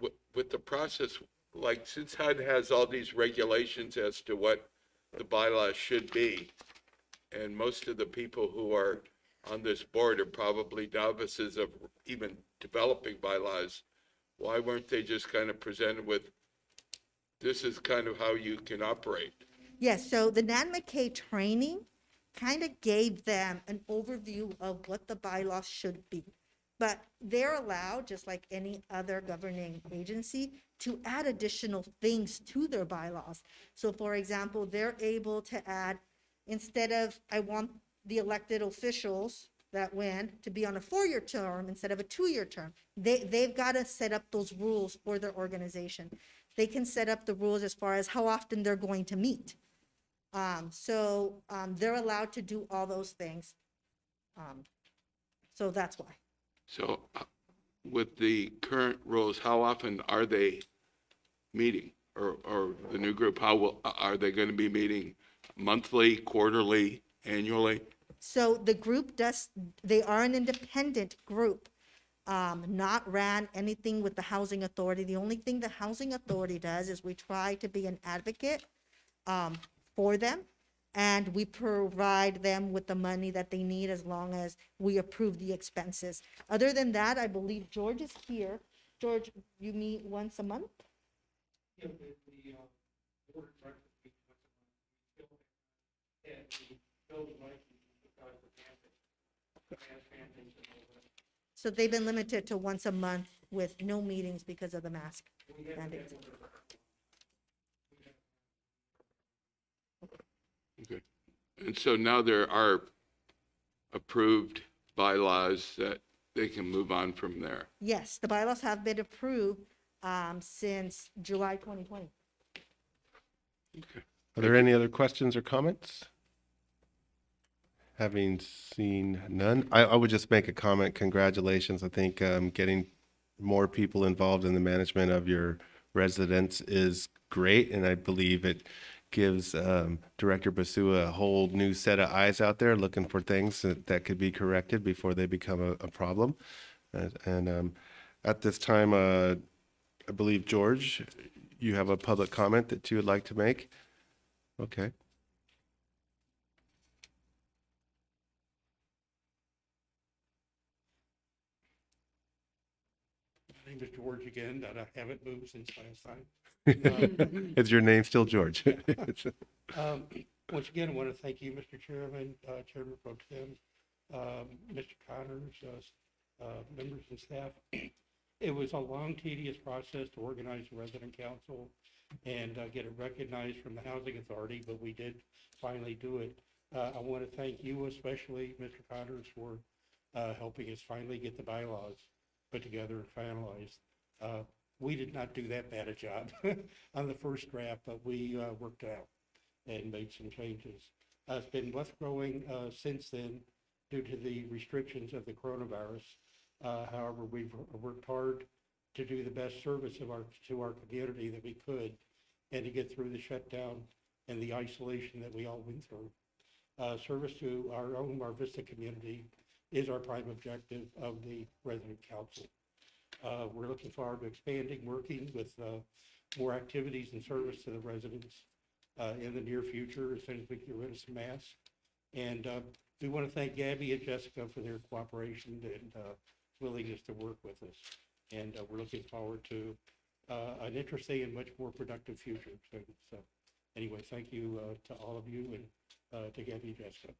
with, with the process, like, since HUD has all these regulations as to what the bylaws should be, and most of the people who are on this board are probably novices of even developing bylaws, why weren't they just kind of presented with, this is kind of how you can operate? Yes, so the Nan McKay training kind of gave them an overview of what the bylaws should be. But they're allowed, just like any other governing agency, to add additional things to their bylaws. So for example, they're able to add, instead of, I want the elected officials that win to be on a four-year term instead of a two-year term. They, they've got to set up those rules for their organization. They can set up the rules as far as how often they're going to meet. Um, so, um, they're allowed to do all those things. Um, so that's why. So uh, with the current rules, how often are they meeting? Or, or the new group, how will, are they going to be meeting monthly, quarterly, annually? So the group does, they are an independent group, um, not ran anything with the housing authority. The only thing the housing authority does is we try to be an advocate, um, for them. And we provide them with the money that they need as long as we approve the expenses. Other than that, I believe George is here. George, you meet once a month? So they've been limited to once a month with no meetings because of the mask mandates. Okay. And so now there are approved bylaws that they can move on from there. Yes, the bylaws have been approved um, since July 2020. Are there any other questions or comments? Having seen none, I, I would just make a comment. Congratulations. I think um, getting more people involved in the management of your residents is great, and I believe it gives um, Director Basua a whole new set of eyes out there looking for things that, that could be corrected before they become a, a problem. And, and um, at this time, uh, I believe George, you have a public comment that you would like to make. Okay. My name is George again, and I haven't moved since last time. Is your name still George? Um, Once again, I want to thank you, Mr. Chairman, uh, Chairman Pro Tem, um, Mr. Connors, uh, s- uh, members and staff. It was a long tedious process to organize the resident council and uh, get it recognized from the Housing Authority, but we did finally do it. Uh, I want to thank you especially, Mr. Connors, for uh, helping us finally get the bylaws put together and finalized. Uh, We did not do that bad a job on the first draft, but we uh, worked out and made some changes. Uh, It's been less growing uh, since then due to the restrictions of the coronavirus. Uh, However, we've worked hard to do the best service of our, to our community that we could and to get through the shutdown and the isolation that we all went through. Uh, Service to our own Mar Vista community is our prime objective of the resident council. Uh, We're looking forward to expanding, working with uh, more activities and service to the residents uh, in the near future as soon as we get rid of some masks. And uh, we want to thank Gabby and Jessica for their cooperation and uh, willingness to work with us. And uh, we're looking forward to uh, an interesting and much more productive future. So, so anyway, thank you uh, to all of you and uh, to Gabby and Jessica.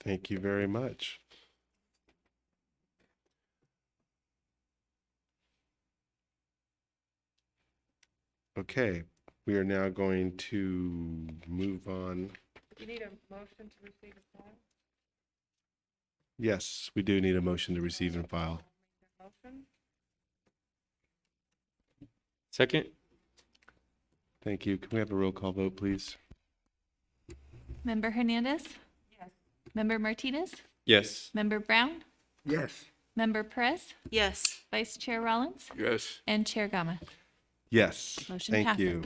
Thank you very much. Okay, we are now going to move on. You need a motion to receive a file? Yes, we do need a motion to receive and file. Motion? Second? Thank you. Can we have a roll call vote, please? Member Hernandez? Yes. Member Martinez? Yes. Member Brown? Yes. Member Perez? Yes. Vice Chair Rollins? Yes, And Chair Gama? Yes, Motion thank passes. you.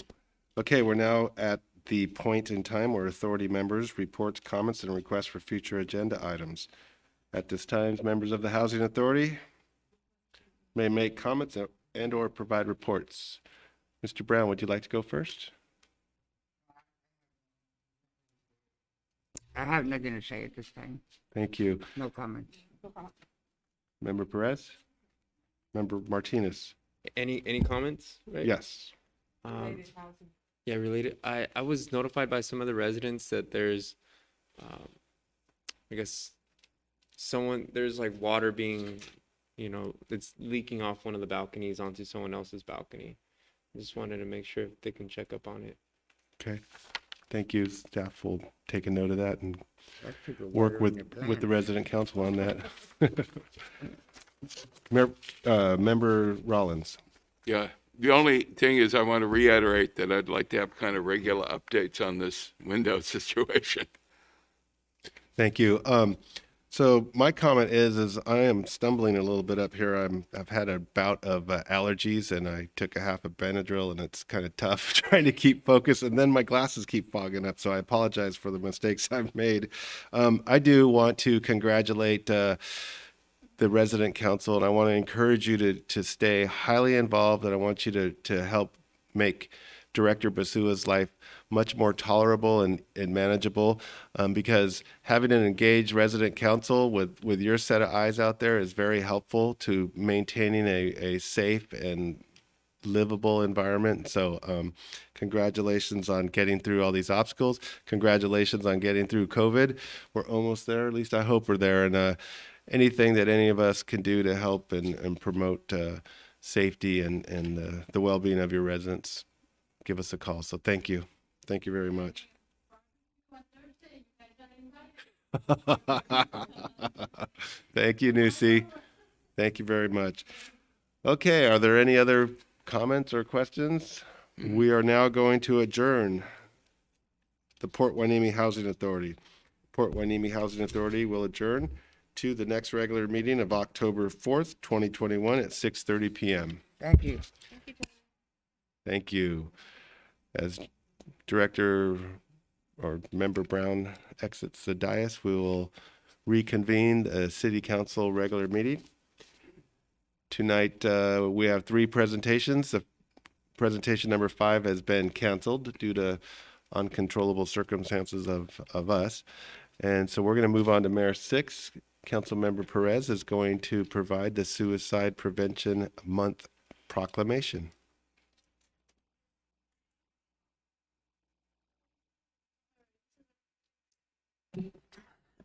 Okay, we're now at the point in time where authority members reports, comments, and requests for future agenda items. At this time, members of the Housing Authority may make comments and/or provide reports. Mr. Brown, would you like to go first? I have nothing to say at this time. Thank you. No comments. Member Perez? Member Martinez? Any, any comments? Right? Yes. Um, Yeah, related. I, I was notified by some of the residents that there's, um, I guess, someone, there's like water being, you know, it's leaking off one of the balconies onto someone else's balcony. Just wanted to make sure if they can check up on it. Okay. Thank you. Staff will take a note of that and work with, with the resident council on that. Mer- uh, Member Rollins? yeah. The only thing is I want to reiterate that I'd like to have kind of regular updates on this window situation. Thank you. Um, so my comment is, is I am stumbling a little bit up here. I'm, I've had a bout of uh, allergies and I took a half of Benadryl and it's kind of tough trying to keep focus and then my glasses keep fogging up. So I apologize for the mistakes I've made. Um, I do want to congratulate, uh, the resident council and I want to encourage you to, to stay highly involved and I want you to, to help make Director Basua's life much more tolerable and, and manageable um, because having an engaged resident council with, with your set of eyes out there is very helpful to maintaining a, a safe and livable environment. So, um, congratulations on getting through all these obstacles. Congratulations on getting through COVID. We're almost there. At least I hope we're there. And uh, anything that any of us can do to help and, and promote uh, safety and, and uh, the well being of your residents, give us a call. So, thank you. Thank you very much. Thank you, Nusi. Thank you very much. Okay, are there any other comments or questions? We are now going to adjourn the Port Hueneme Housing Authority. Port Hueneme Housing Authority will adjourn to the next regular meeting of October 4th, 2021 at 6:30 PM. Thank you. Thank you. As Director or Member Brown exits the dais, we will reconvene the City Council regular meeting. Tonight, uh, we have three presentations. The presentation number five has been canceled due to uncontrollable circumstances of, of us. And so we're going to move on to Mayor Six. Councilmember Perez is going to provide the Suicide Prevention Month proclamation.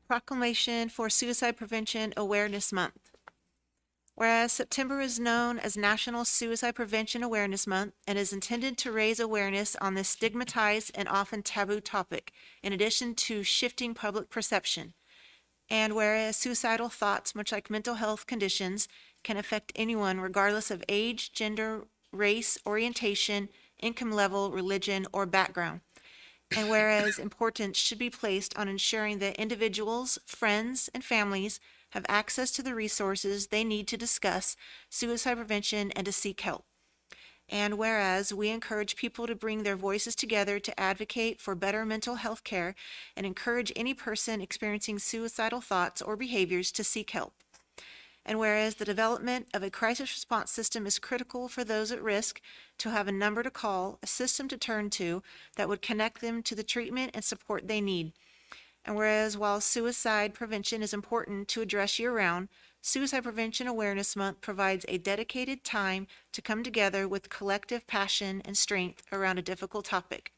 Proclamation for Suicide Prevention Awareness Month. Whereas September is known as National Suicide Prevention Awareness Month and is intended to raise awareness on this stigmatized and often taboo topic, in addition to shifting public perception. And whereas suicidal thoughts, much like mental health conditions, can affect anyone regardless of age, gender, race, orientation, income level, religion, or background. And whereas importance should be placed on ensuring that individuals, friends, and families have access to the resources they need to discuss suicide prevention and to seek help. And whereas we encourage people to bring their voices together to advocate for better mental health care and encourage any person experiencing suicidal thoughts or behaviors to seek help. And whereas the development of a crisis response system is critical for those at risk to have a number to call, a system to turn to that would connect them to the treatment and support they need. And whereas while suicide prevention is important to address year round, Suicide Prevention Awareness Month provides a dedicated time to come together with collective passion and strength around a difficult topic.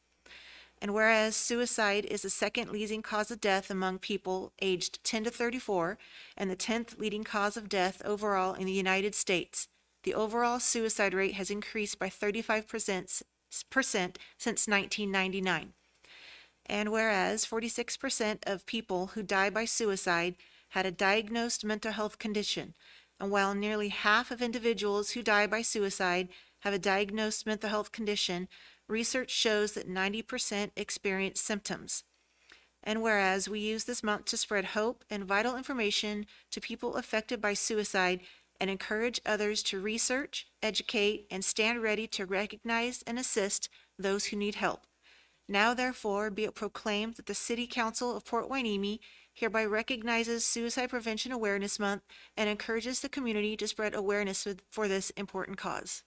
And whereas suicide is the second leading cause of death among people aged 10 to 34 and the 10th leading cause of death overall in the United States, the overall suicide rate has increased by 35% since 1999. And whereas 46% of people who die by suicide had a diagnosed mental health condition, and while nearly half of individuals who die by suicide have a diagnosed mental health condition, research shows that 90% experience symptoms. And whereas we use this month to spread hope and vital information to people affected by suicide and encourage others to research, educate, and stand ready to recognize and assist those who need help. Now therefore be it proclaimed that the City Council of Port Hueneme hereby recognizes Suicide Prevention Awareness Month and encourages the community to spread awareness for this important cause.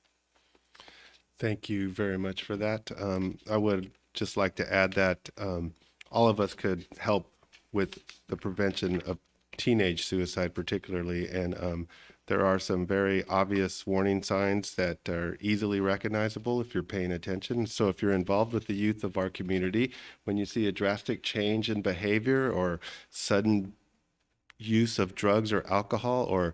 Thank you very much for that. Um, I would just like to add that um, all of us could help with the prevention of teenage suicide, particularly. And um, there are some very obvious warning signs that are easily recognizable if you're paying attention. So, if you're involved with the youth of our community, when you see a drastic change in behavior or sudden use of drugs or alcohol or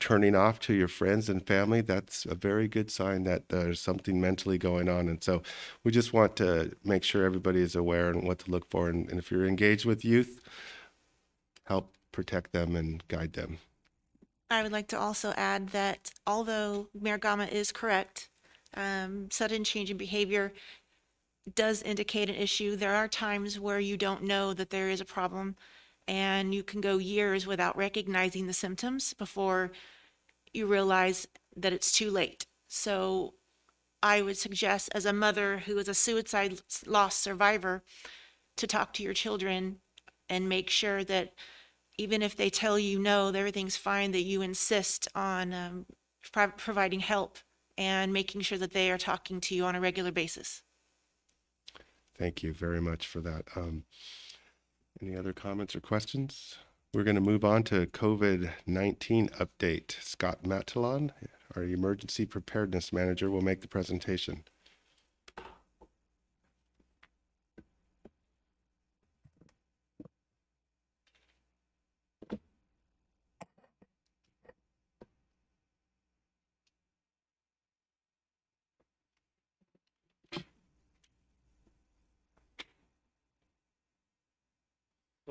turning off to your friends and family, that's a very good sign that there's something mentally going on. And so we just want to make sure everybody is aware and what to look for. And, and if you're engaged with youth, help protect them and guide them. I would like to also add that although Mayor Gama is correct, um, sudden change in behavior does indicate an issue. There are times where you don't know that there is a problem and you can go years without recognizing the symptoms before you realize that it's too late. So I would suggest as a mother who is a suicide loss survivor to talk to your children and make sure that even if they tell you no, everything's fine, that you insist on um, pro- providing help and making sure that they are talking to you on a regular basis. Thank you very much for that. Um, any other comments or questions? We're going to move on to COVID 19 update. Scott Matalon, our emergency preparedness manager, will make the presentation.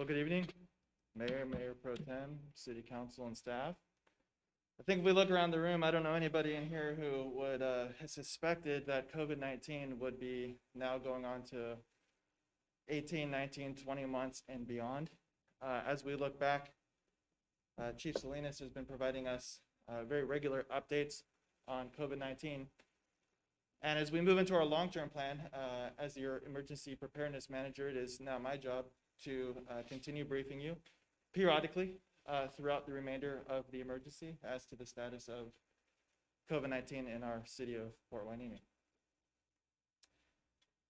Well, good evening. Mayor, Mayor Pro Tem, City Council, and staff. I think if we look around the room, I don't know anybody in here who would uh, have suspected that COVID-19 would be now going on to 18, 19, 20 months and beyond. Uh, As we look back, uh, Chief Salinas has been providing us uh, very regular updates on COVID-19. And as we move into our long-term plan, uh, as your emergency preparedness manager, it is now my job to uh, continue briefing you periodically uh, throughout the remainder of the emergency as to the status of COVID-19 in our city of Port Hueneme.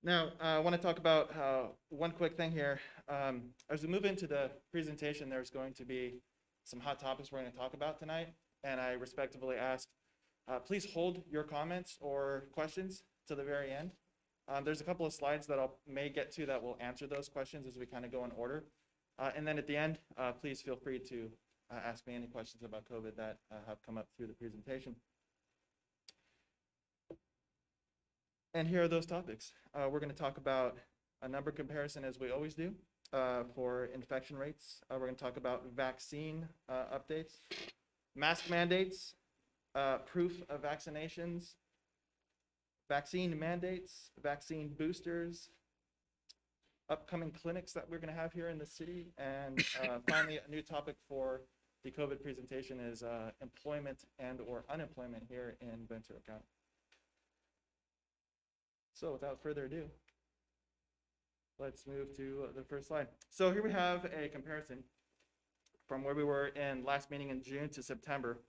Now, uh, I want to talk about uh, one quick thing here. Um, As we move into the presentation, there's going to be some hot topics we're going to talk about tonight. And I respectfully ask, uh, please hold your comments or questions to the very end. Um, There's a couple of slides that I'll may get to that will answer those questions as we kind of go in order. Uh, And then at the end, uh, please feel free to uh, ask me any questions about COVID that uh, have come up through the presentation. And here are those topics. Uh, We're going to talk about a number comparison as we always do for infection rates. We're going to talk about vaccine updates, mask mandates, proof of vaccinations, vaccine mandates, vaccine boosters, upcoming clinics that we're going to have here in the city, and uh, finally, a new topic for the COVID presentation is uh, employment and/or unemployment here in Ventura County. So without further ado, let's move to the first slide. So here we have a comparison from where we were in last meeting in June to September.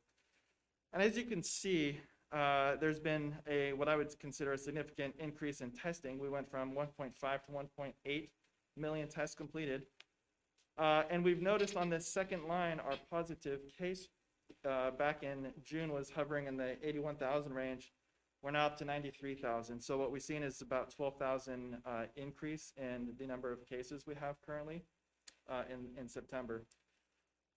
And as you can see, uh, there's been a, what I would consider a significant increase in testing. We went from 1.5 to 1.8 million tests completed. Uh, and we've noticed on this second line, our positive case uh, back in June was hovering in the 81,000 range. We're now up to 93,000. So what we've seen is about 12,000 uh, increase in the number of cases we have currently uh, in, in September.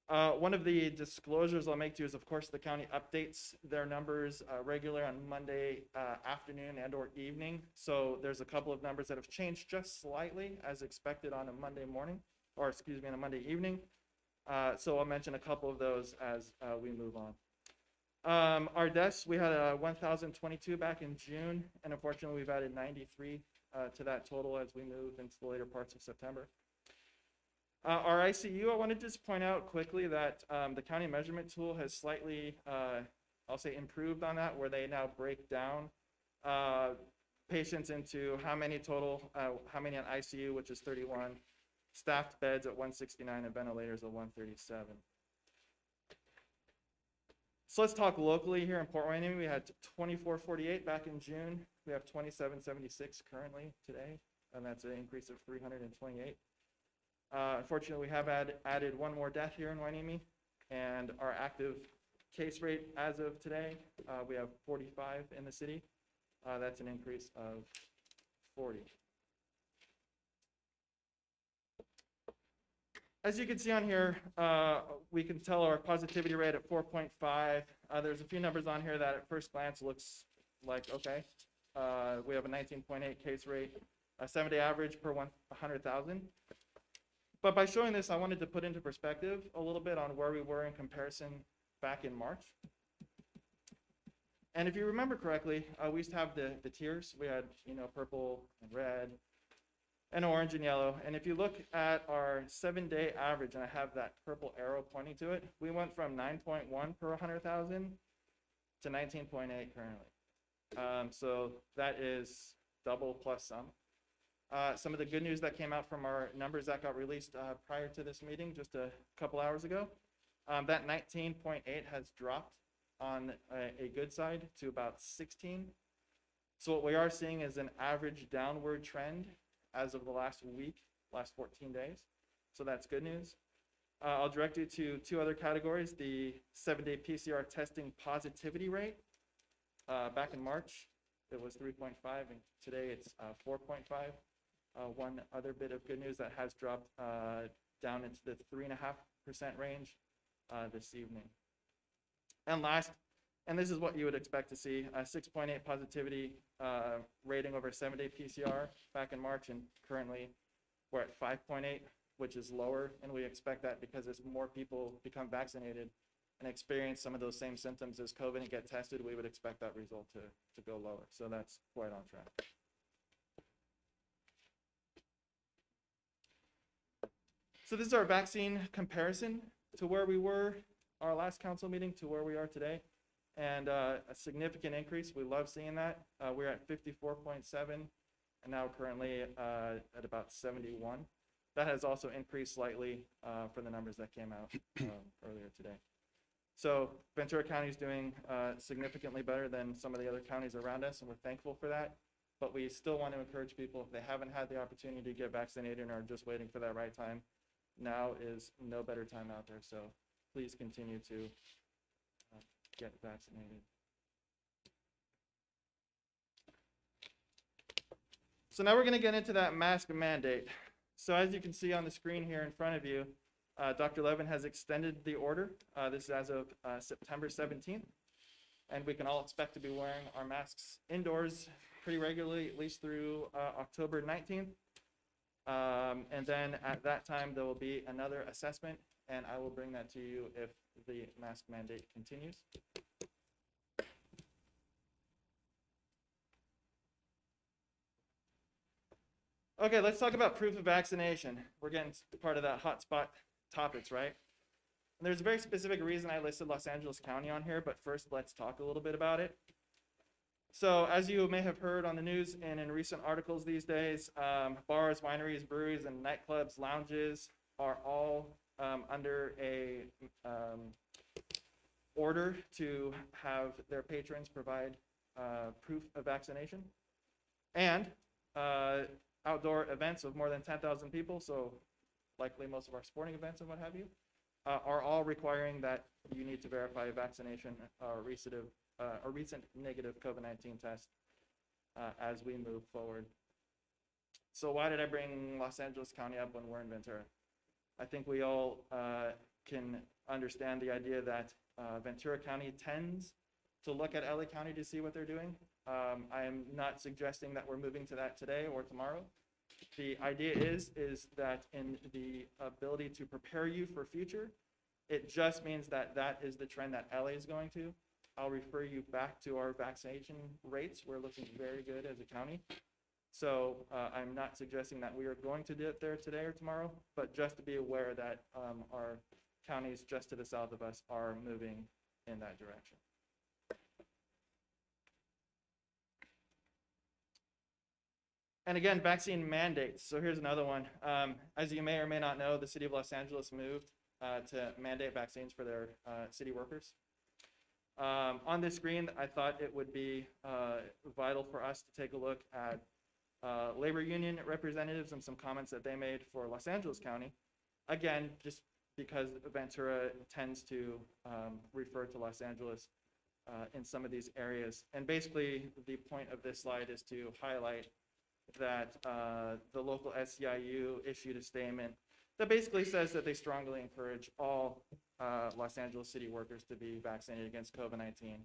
Uh, one of the disclosures I'll make to you is, of course, the county updates their numbers uh, regularly on Monday uh, afternoon and or evening. So there's a couple of numbers that have changed just slightly as expected on a Monday morning, or excuse me, on a Monday evening. Uh, so I'll mention a couple of those as uh, we move on. Um, our deaths, we had a 1,022 back in June, and unfortunately, we've added 93 uh, to that total as we move into the later parts of September. Uh, our ICU, I want to just point out quickly that um, the county measurement tool has slightly, uh, I'll say, improved on that, where they now break down uh, patients into how many total, uh, how many on ICU, which is 31, staffed beds at 169, and ventilators at 137. So let's talk locally here in Port Hueneme. We had 2448 back in June. We have 2776 currently today, and that's an increase of 328. Uh, unfortunately, we have add, added one more death here in Hueneme, and our active case rate as of today, uh, we have 45 in the city. Uh, that's an increase of 40. As you can see on here, uh, we can tell our positivity rate at 4.5. Uh, there's a few numbers on here that at first glance looks like, okay. Uh, we have a 19.8 case rate, a seven day average per 100,000. But by showing this, I wanted to put into perspective a little bit on where we were in comparison back in March. And if you remember correctly, uh, we used to have the, the tiers. We had, you know, purple and red and orange and yellow. And if you look at our seven day average, and I have that purple arrow pointing to it, we went from 9.1 per 100,000 to 19.8 currently. Um, so that is double plus some. Uh, some of the good news that came out from our numbers that got released uh, prior to this meeting just a couple hours ago, um, that 19.8 has dropped on a, a good side to about 16. So what we are seeing is an average downward trend as of the last week, last 14 days. So that's good news. Uh, I'll direct you to two other categories, the seven-day PCR testing positivity rate. Uh, back in March, it was 3.5, and today it's uh, 4.5. Uh, one other bit of good news that has dropped uh, down into the 3.5% range uh, this evening. And last, and this is what you would expect to see, a 6.8 positivity uh, rating over seven-day PCR back in March, and currently we're at 5.8 which is lower, and we expect that because as more people become vaccinated and experience some of those same symptoms as COVID and get tested, we would expect that result to, to go lower. So that's quite on track. So this is our vaccine comparison to where we were our last council meeting to where we are today. And uh, a significant increase. We love seeing that. Uh, We're at 54.7 and now currently uh, at about 71. That has also increased slightly uh, for the numbers that came out um, earlier today. So Ventura County is doing uh, significantly better than some of the other counties around us, and we're thankful for that. But we still want to encourage people, if they haven't had the opportunity to get vaccinated and are just waiting for that right time, now is no better time out there. So please continue to uh, get vaccinated. So now we're going to get into that mask mandate. So as you can see on the screen here in front of you, uh, Dr. Levin has extended the order. Uh, this is as of uh, September 17th. And we can all expect to be wearing our masks indoors pretty regularly, at least through uh, October 19th. Um, and then at that time, there will be another assessment, and I will bring that to you if the mask mandate continues. Okay, let's talk about proof of vaccination. We're getting part of that hotspot topics, right? And there's a very specific reason I listed Los Angeles County on here, but first let's talk a little bit about it. So as you may have heard on the news and in recent articles these days, um, bars, wineries, breweries, and nightclubs, lounges are all um, under a um, order to have their patrons provide uh, proof of vaccination. And uh, outdoor events of more than 10,000 people, so likely most of our sporting events and what have you, uh, are all requiring that you need to verify a vaccination or recent, uh, a recent negative COVID-19 test uh, as we move forward. So why did I bring Los Angeles County up when we're in Ventura? I think we all uh, can understand the idea that uh, Ventura County tends to look at LA County to see what they're doing. Um, I am not suggesting that we're moving to that today or tomorrow. The idea is, is that in the ability to prepare you for future, it just means that that is the trend that LA is going to. I'll refer you back to our vaccination rates. We're looking very good as a county. So uh, I'm not suggesting that we are going to it there today or tomorrow, but just to be aware that um, our counties just to the south of us are moving in that direction. And again, vaccine mandates. So here's another one. Um, as you may or may not know, the city of Los Angeles moved uh, to mandate vaccines for their uh, city workers. Um, on this screen, I thought it would be uh, vital for us to take a look at uh, labor union representatives and some comments that they made for Los Angeles County. Again, just because Ventura tends to um, refer to Los Angeles uh, in some of these areas. And basically, the point of this slide is to highlight that uh, the local SEIU issued a statement that basically says that they strongly encourage all uh, Los Angeles city workers to be vaccinated against COVID-19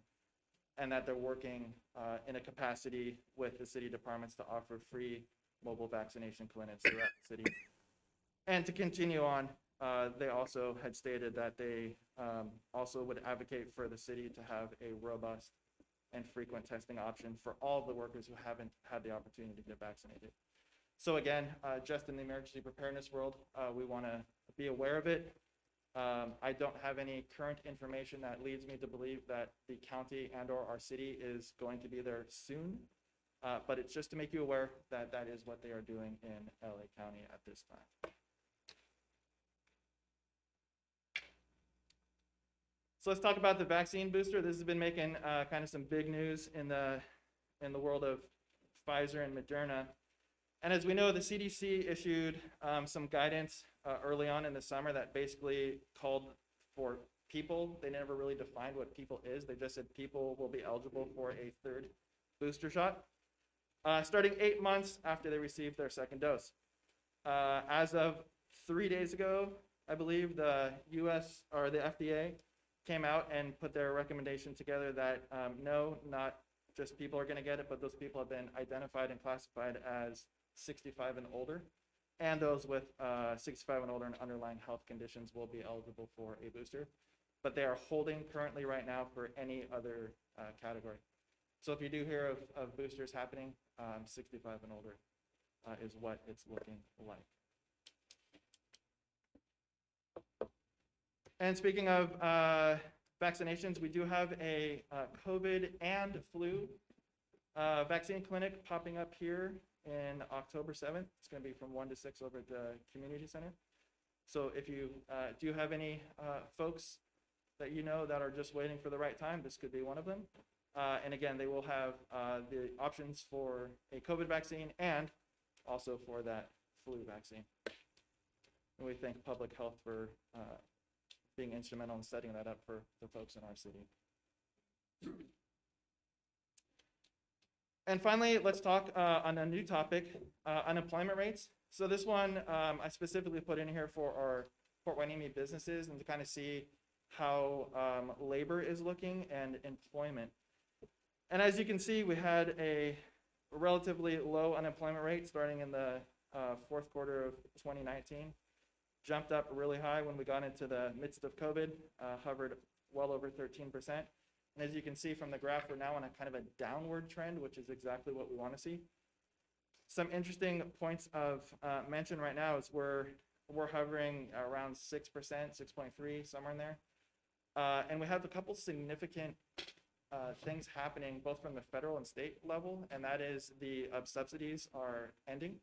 and that they're working uh, in a capacity with the city departments to offer free mobile vaccination clinics throughout the city. And to continue on, uh, they also had stated that they um, also would advocate for the city to have a robust and frequent testing option for all the workers who haven't had the opportunity to get vaccinated. So again, uh, just in the emergency preparedness world, uh, we want to be aware of it. Um, I don't have any current information that leads me to believe that the county and or our city is going to be there soon. Uh, but it's just to make you aware that that is what they are doing in LA County at this time. So let's talk about the vaccine booster. This has been making uh, kind of some big news in the in the world of Pfizer and Moderna. And as we know, the CDC issued um, some guidance uh, early on in the summer that basically called for people. They never really defined what people is. They just said people will be eligible for a third booster shot, uh, starting eight months after they received their second dose. Uh, as of three days ago, I believe the U.S. or the FDA came out and put their recommendation together that um, no, not just people are going to get it, but those people have been identified and classified as 65 and older. and those with uh, 65 and older and underlying health conditions will be eligible for a booster. But they are holding currently right now for any other uh, category. So if you do hear of, of boosters happening, um, 65 and older uh, is what it's looking like. And speaking of uh, vaccinations, we do have a uh, COVID and flu uh, vaccine clinic popping up here in October 7th. It's going to be from 1 to 6 over at the community center. So if you uh, do have any uh, folks that you know that are just waiting for the right time, this could be one of them. Uh, and again, they will have uh, the options for a COVID vaccine and also for that flu vaccine. And we thank public health for uh, being instrumental in setting that up for the folks in our city. And finally, let's talk uh, on a new topic, uh, unemployment rates. So this one um, I specifically put in here for our Port Hueneme businesses and to kind of see how um, labor is looking and employment. And as you can see, we had a relatively low unemployment rate starting in the uh, fourth quarter of 2019. Jumped up really high when we got into the midst of COVID, uh, hovered well over 13%. And as you can see from the graph, we're now on a kind of a downward trend, which is exactly what we want to see. Some interesting points of uh, mention right now is we're, we're hovering around 6%, 6.3, somewhere in there. Uh, and we have a couple significant uh, things happening both from the federal and state level, and that is the uh, subsidies are ending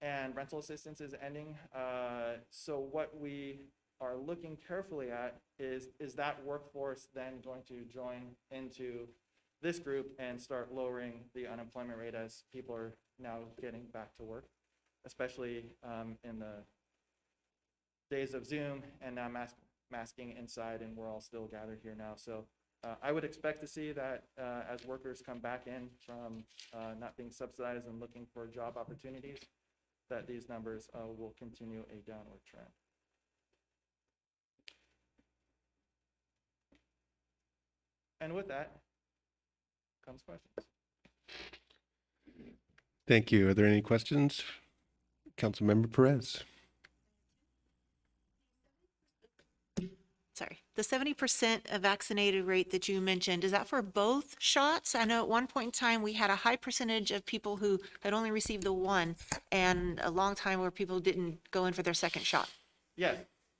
and rental assistance is ending. Uh, so what we are looking carefully at is, is that workforce then going to join into this group and start lowering the unemployment rate as people are now getting back to work, especially um, in the days of Zoom and now mask, masking inside and we're all still gathered here now. So uh, I would expect to see that uh, as workers come back in from uh, not being subsidized and looking for job opportunities, that these numbers uh, will continue a downward trend. And with that comes questions. Thank you. Are there any questions? Councilmember Perez. Sorry, the 70% of vaccinated rate that you mentioned, is that for both shots? I know at one point in time, we had a high percentage of people who had only received the one and a long time where people didn't go in for their second shot. Yes,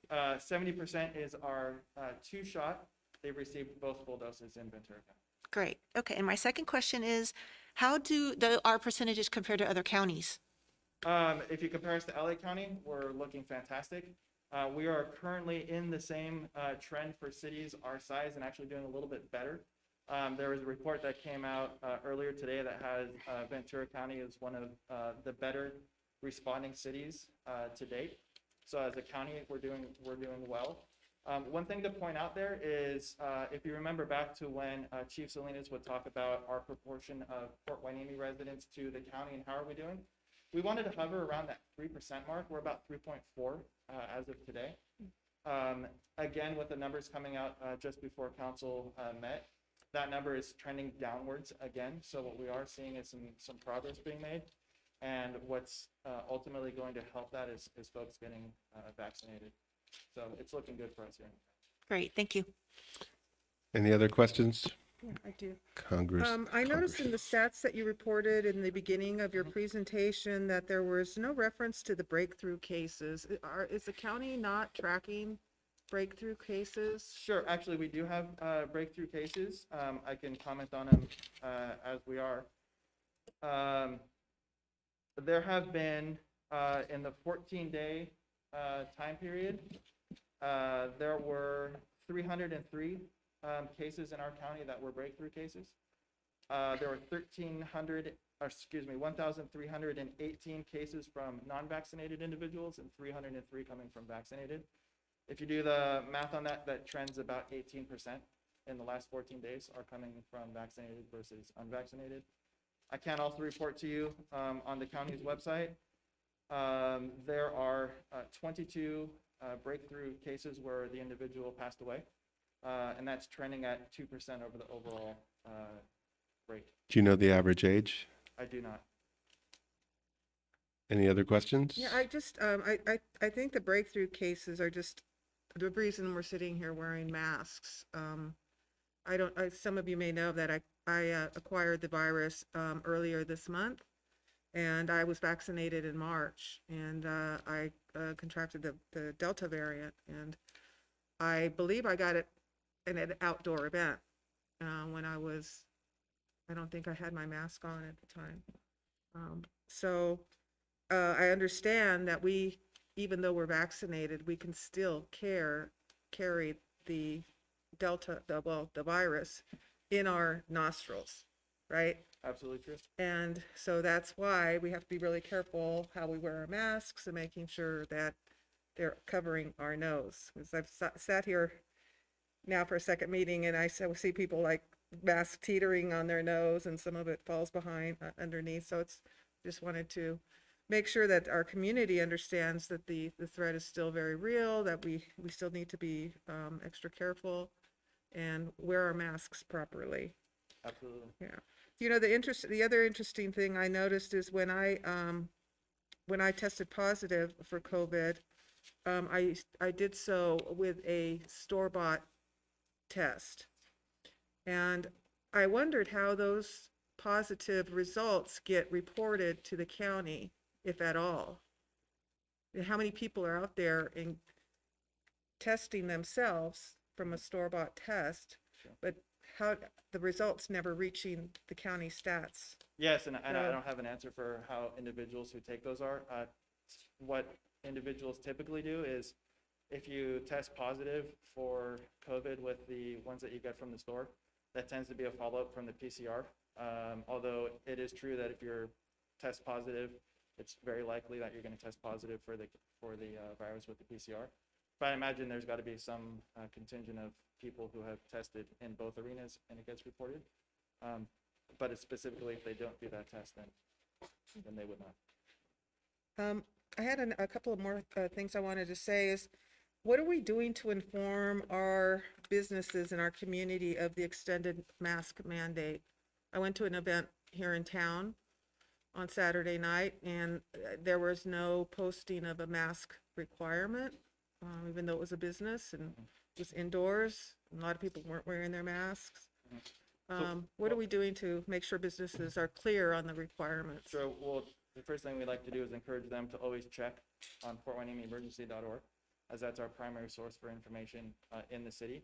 uh, 70% is our uh, two shot. They've received both full doses in Ventura County. Great. Okay. And my second question is, how do the, our percentages compare to other counties? Um, if you compare us to LA County, we're looking fantastic. Uh, we are currently in the same uh, trend for cities our size and actually doing a little bit better. Um, there was a report that came out uh, earlier today that has uh, Ventura County as one of uh, the better responding cities uh, to date. So as a county, we're doing we're doing well. Um, one thing to point out there is uh, if you remember back to when uh, Chief Salinas would talk about our proportion of Port Hueneme residents to the county and how are we doing, we wanted to hover around that 3% mark. We're about 3.4 uh, as of today. Um, again, with the numbers coming out uh, just before council uh, met, that number is trending downwards again. So what we are seeing is some, some progress being made. And what's uh, ultimately going to help that is, is folks getting vaccinated. So it's looking good for us here. Great. Thank you. Any other questions? Yeah, I do. Congress. Um, I noticed in the stats that you reported in the beginning of your presentation that there was no reference to the breakthrough cases. Are, is the county not tracking breakthrough cases? Sure. Actually, we do have uh, breakthrough cases. Um, I can comment on them uh, as we are. Um, there have been uh, in the 14-day uh, time period, uh, there were 303 um, cases in our county that were breakthrough cases. Uh, there were 1,300, or excuse me, 1,318 cases from non-vaccinated individuals and 303 coming from vaccinated. If you do the math on that, that trends about 18% in the last 14 days are coming from vaccinated versus unvaccinated. I can also report to you um, on the county's website. Um, there are uh, 22 uh, breakthrough cases where the individual passed away, uh, and that's trending at 2% over the overall uh, rate. Do you know the average age? I do not. Any other questions? Yeah, I just, um, I, I, I think the breakthrough cases are just the reason we're sitting here wearing masks. Um, I don't, I, some of you may know that I, I uh, acquired the virus, um, earlier this month. And I was vaccinated in March and, uh, I, uh, contracted the, the Delta variant and I believe I got it in an outdoor event, uh, when I was, I don't think I had my mask on at the time. Um, so, uh, I understand that we, even though we're vaccinated, we can still care, carry the Delta, the, well, the virus in our nostrils, right? Absolutely true. And so that's why we have to be really careful how we wear our masks and making sure that they're covering our nose. Because I've sa- sat here now for a second meeting and I see people like mask teetering on their nose and some of it falls behind, uh, underneath. So it's, just wanted to make sure that our community understands that the, the threat is still very real, that we, we still need to be um, extra careful and wear our masks properly. Absolutely. Yeah. You know, the interest, the other interesting thing I noticed is when I, um, when I tested positive for COVID, um, I, I did so with a store-bought test. And I wondered how those positive results get reported to the county, if at all. And How many people are out there in testing themselves from a store-bought test, but how, the results never reaching the county stats? Yes, and, and I don't have an answer for how individuals who take those are. Uh, what individuals typically do is if you test positive for COVID with the ones that you get from the store, that tends to be a follow-up from the PCR. Um, although it is true that if you're test positive, it's very likely that you're going to test positive for the, for the uh, virus with the PCR. But I imagine there's got to be some uh, contingent of people who have tested in both arenas and it gets reported. Um, but it's specifically if they don't do that test, then, then they would not. Um, I had an, a couple of more uh, things I wanted to say is, what are we doing to inform our businesses and our community of the extended mask mandate? I went to an event here in town on Saturday night and uh, there was no posting of a mask requirement, um, even though it was a business and it was indoors. A lot of people weren't wearing their masks. Um, what are we doing to make sure businesses are clear on the requirements? So, well, the first thing we'd like to do is encourage them to always check on fortwhiningemergency.org, as that's our primary source for information uh, in the city.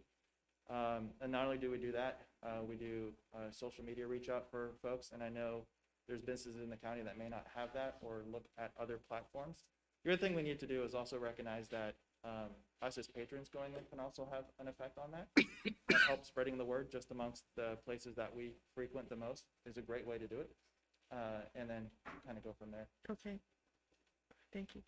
Um, and not only do we do that, uh, we do uh, social media reach out for folks. And I know there's businesses in the county that may not have that or look at other platforms. The other thing we need to do is also recognize that um, us as patrons going in can also have an effect on that. that helps spreading the word just amongst the places that we frequent the most is a great way to do it. Uh, and then kind of go from there. Okay. Thank you.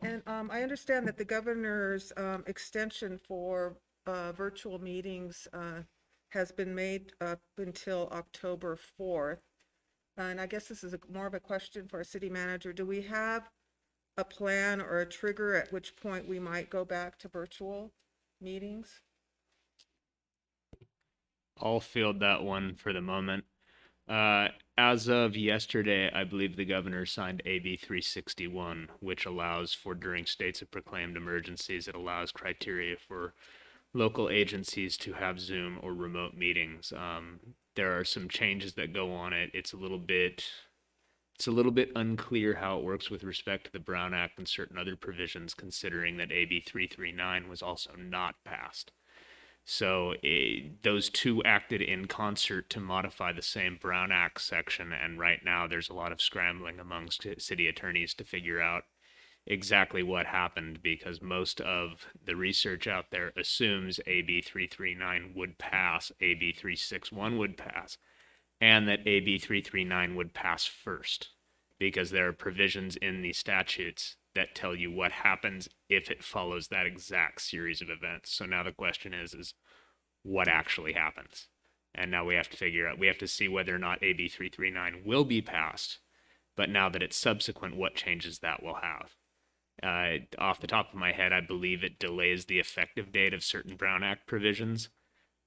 And um, I understand that the governor's um, extension for uh, virtual meetings uh, has been made up until October 4th. And I guess this is a- more of a question for our city manager. Do we have a plan or a trigger at which point we might go back to virtual meetings? I'll field that one for the moment. Uh, as of yesterday, I believe the governor signed AB 361, which allows for during states of proclaimed emergencies, it allows criteria for local agencies to have Zoom or remote meetings. Um, there are some changes that go on it. It's a little bit it's a little bit unclear how it works with respect to the Brown Act and certain other provisions, considering that AB 339 was also not passed. So eh, those two acted in concert to modify the same Brown Act section, and right now there's a lot of scrambling amongst city attorneys to figure out exactly what happened because most of the research out there assumes AB 339 would pass, AB 361 would pass, and that AB 339 would pass first because there are provisions in the statutes that tell you what happens if it follows that exact series of events. So now the question is is what actually happens? And now we have to figure out we have to see whether or not AB 339 will be passed, but now that it's subsequent what changes that will have. Uh, off the top of my head, I believe it delays the effective date of certain Brown Act provisions,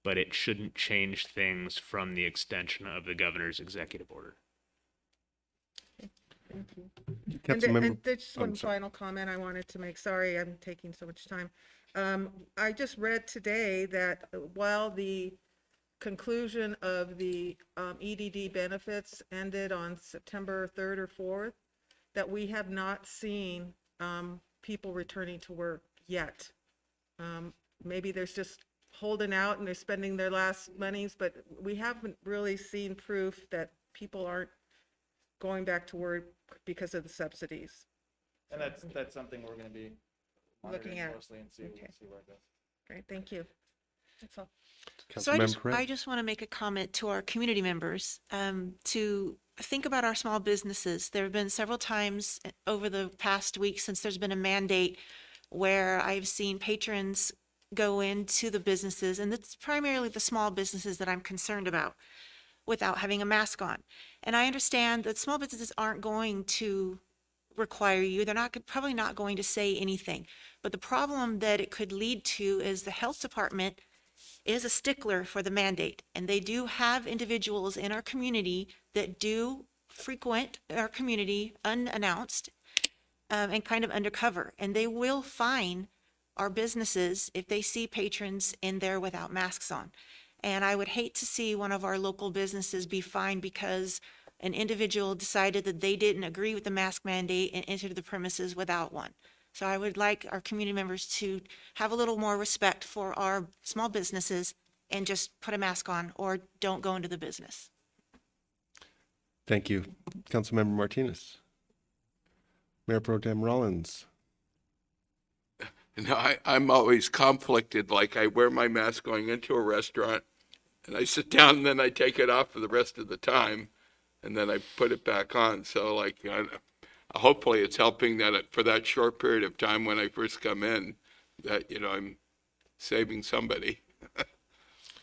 but it shouldn't change things from the extension of the governor's executive order. And th- Councilmember, And there's just I'm one sorry. final comment I wanted to make. Sorry, I'm taking so much time. Um, I just read today that uh, while the conclusion of the um, EDD benefits ended on September 3rd or 4th, that we have not seen um, people returning to work yet. Um, Maybe there's just holding out and they're spending their last monies, but we haven't really seen proof that people aren't going back to work because of the subsidies. And that's, that's something we're gonna be Looking monitoring at. closely and see, Okay. see where it goes. Great, thank you. That's all. So I just, Councilmember Perez? I just want to make a comment to our community members, um, to think about our small businesses. There have been several times uh, over the past week since there's been a mandate where I've seen patrons go into the businesses, and it's primarily the small businesses that I'm concerned about, without having a mask on. And I understand that small businesses aren't going to require you. They're not, probably not going to say anything. But the problem that it could lead to is the health department is a stickler for the mandate. And they do have individuals in our community that do frequent our community unannounced um, and kind of undercover. And they will fine our businesses if they see patrons in there without masks on. And I would hate to see one of our local businesses be fined because an individual decided that they didn't agree with the mask mandate and entered the premises without one. So I would like our community members to have a little more respect for our small businesses and just put a mask on or don't go into the business. Thank you. Councilmember Martinez. Mayor Pro Tem Rollins. No, I, I'm always conflicted, like I wear my mask going into a restaurant and I sit down and then I take it off for the rest of the time and then I put it back on. So like, I, hopefully it's helping that it- for that short period of time when I first come in, that, you know, I'm saving somebody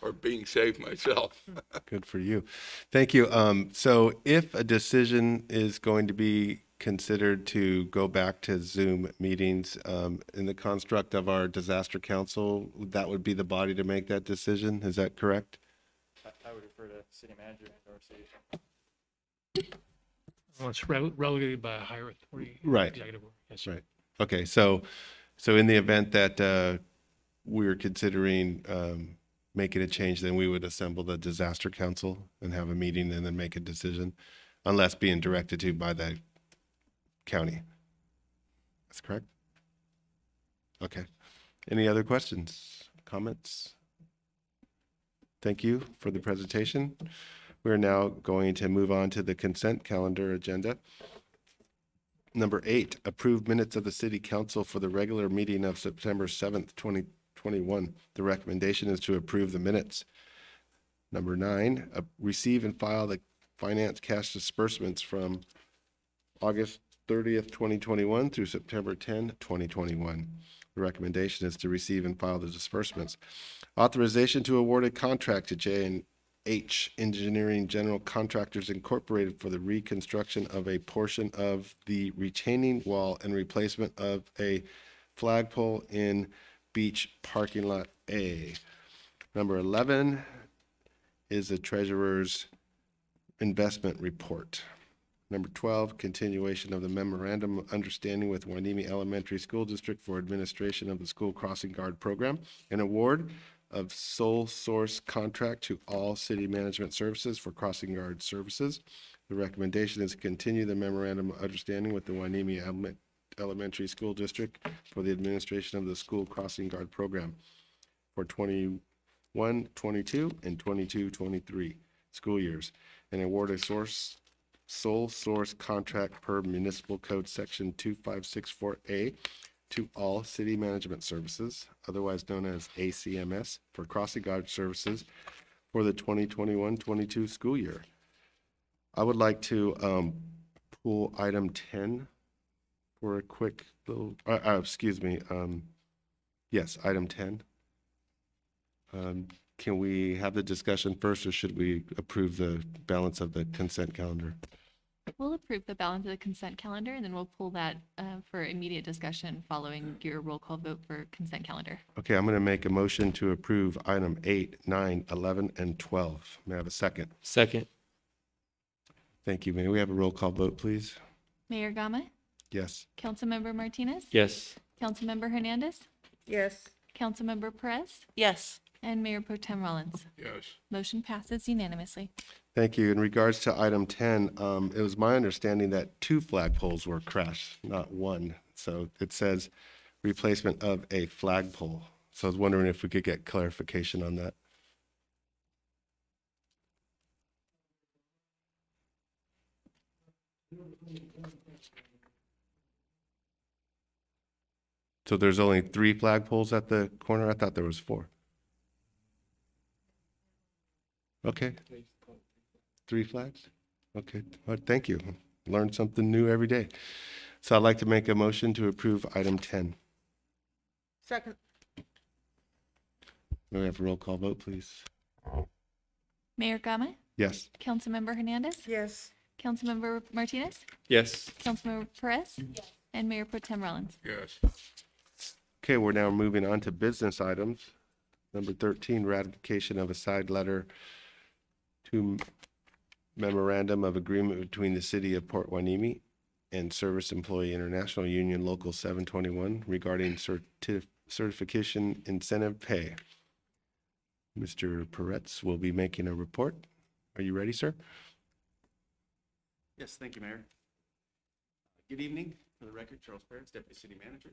or being saved myself. Good for you. Thank you. Um, so if a decision is going to be considered to go back to Zoom meetings, um, in the construct of our disaster council, that would be the body to make that decision. Is that correct? I, I would refer to city manager or city. Well, it's rele- relegated by a higher authority. Right. Yes, Right. Okay, so, so in the event that, uh, we're considering, um, making a change, then we would assemble the disaster council and have a meeting and then make a decision, unless being directed to by the county. That's correct? Okay. Any other questions, comments? Thank you for the presentation. We're now going to move on to the consent calendar agenda. Number eight, approved minutes of the city council for the regular meeting of September seventh, twenty twenty-one. The recommendation is to approve the minutes. Number nine, uh, receive and file the finance cash disbursements from August thirtieth, twenty twenty-one through September 10, 2021. The recommendation is to receive and file the disbursements. Authorization to award a contract to J and H Engineering General Contractors Incorporated for the reconstruction of a portion of the retaining wall and replacement of a flagpole in Beach Parking Lot A. Number 11 is the treasurer's investment report. Number 12, continuation of the memorandum of understanding with Hueneme Elementary School District for administration of the school crossing guard program. An award of sole source contract to all city management services for crossing guard services. The recommendation is to continue the memorandum of understanding with the Hueneme Element- Elementary School District for the administration of the school crossing guard program for 21, 22, and 22, 23 school years. And award a source, sole source contract per municipal code section 2564A to all city management services, otherwise known as ACMS, for crossing guard services for the 2021-22 school year. I would like to um, pull item 10 for a quick little, uh, uh, excuse me, um, yes, item 10. Um, Can we have the discussion first, or should we approve the balance of the consent calendar? We'll approve the balance of the consent calendar and then we'll pull that uh, for immediate discussion following your roll call vote for consent calendar. Okay, I'm going to make a motion to approve item 8, 9, 11, and 12. May I have a second? Second. Thank you. May we have a roll call vote, please? Mayor Gama, Yes. Councilmember Martinez, Yes. Councilmember Hernandez, Yes. Councilmember Perez, Yes. And Mayor Pro Tem Rollins. Yes. Motion passes unanimously. Thank you. In regards to item 10, um, it was my understanding that two flagpoles were crashed, not one. So it says replacement of a flagpole. So I was wondering if we could get clarification on that. So there's only three flagpoles at the corner? I thought there was four. Okay. Three flags? Okay, well, thank you. Learn something new every day. So I'd like to make a motion to approve item 10. Second. May we have a roll call vote, please? Mayor Gama, Yes. Councilmember Hernandez, Yes. Councilmember Martinez, Yes. Councilmember Perez, Yes. and Mayor Pro Tem Rollins. Yes. Okay, we're now moving on to business items. Number 13, ratification of a side letter to memorandum of agreement between the city of Port Hueneme and Service Employee International Union Local 721 regarding certi- certification incentive pay. Mr. Peretz will be making a report. Are you ready, sir? Yes, thank you, Mayor. Good evening. For the record, Charles Perez, Deputy City Manager.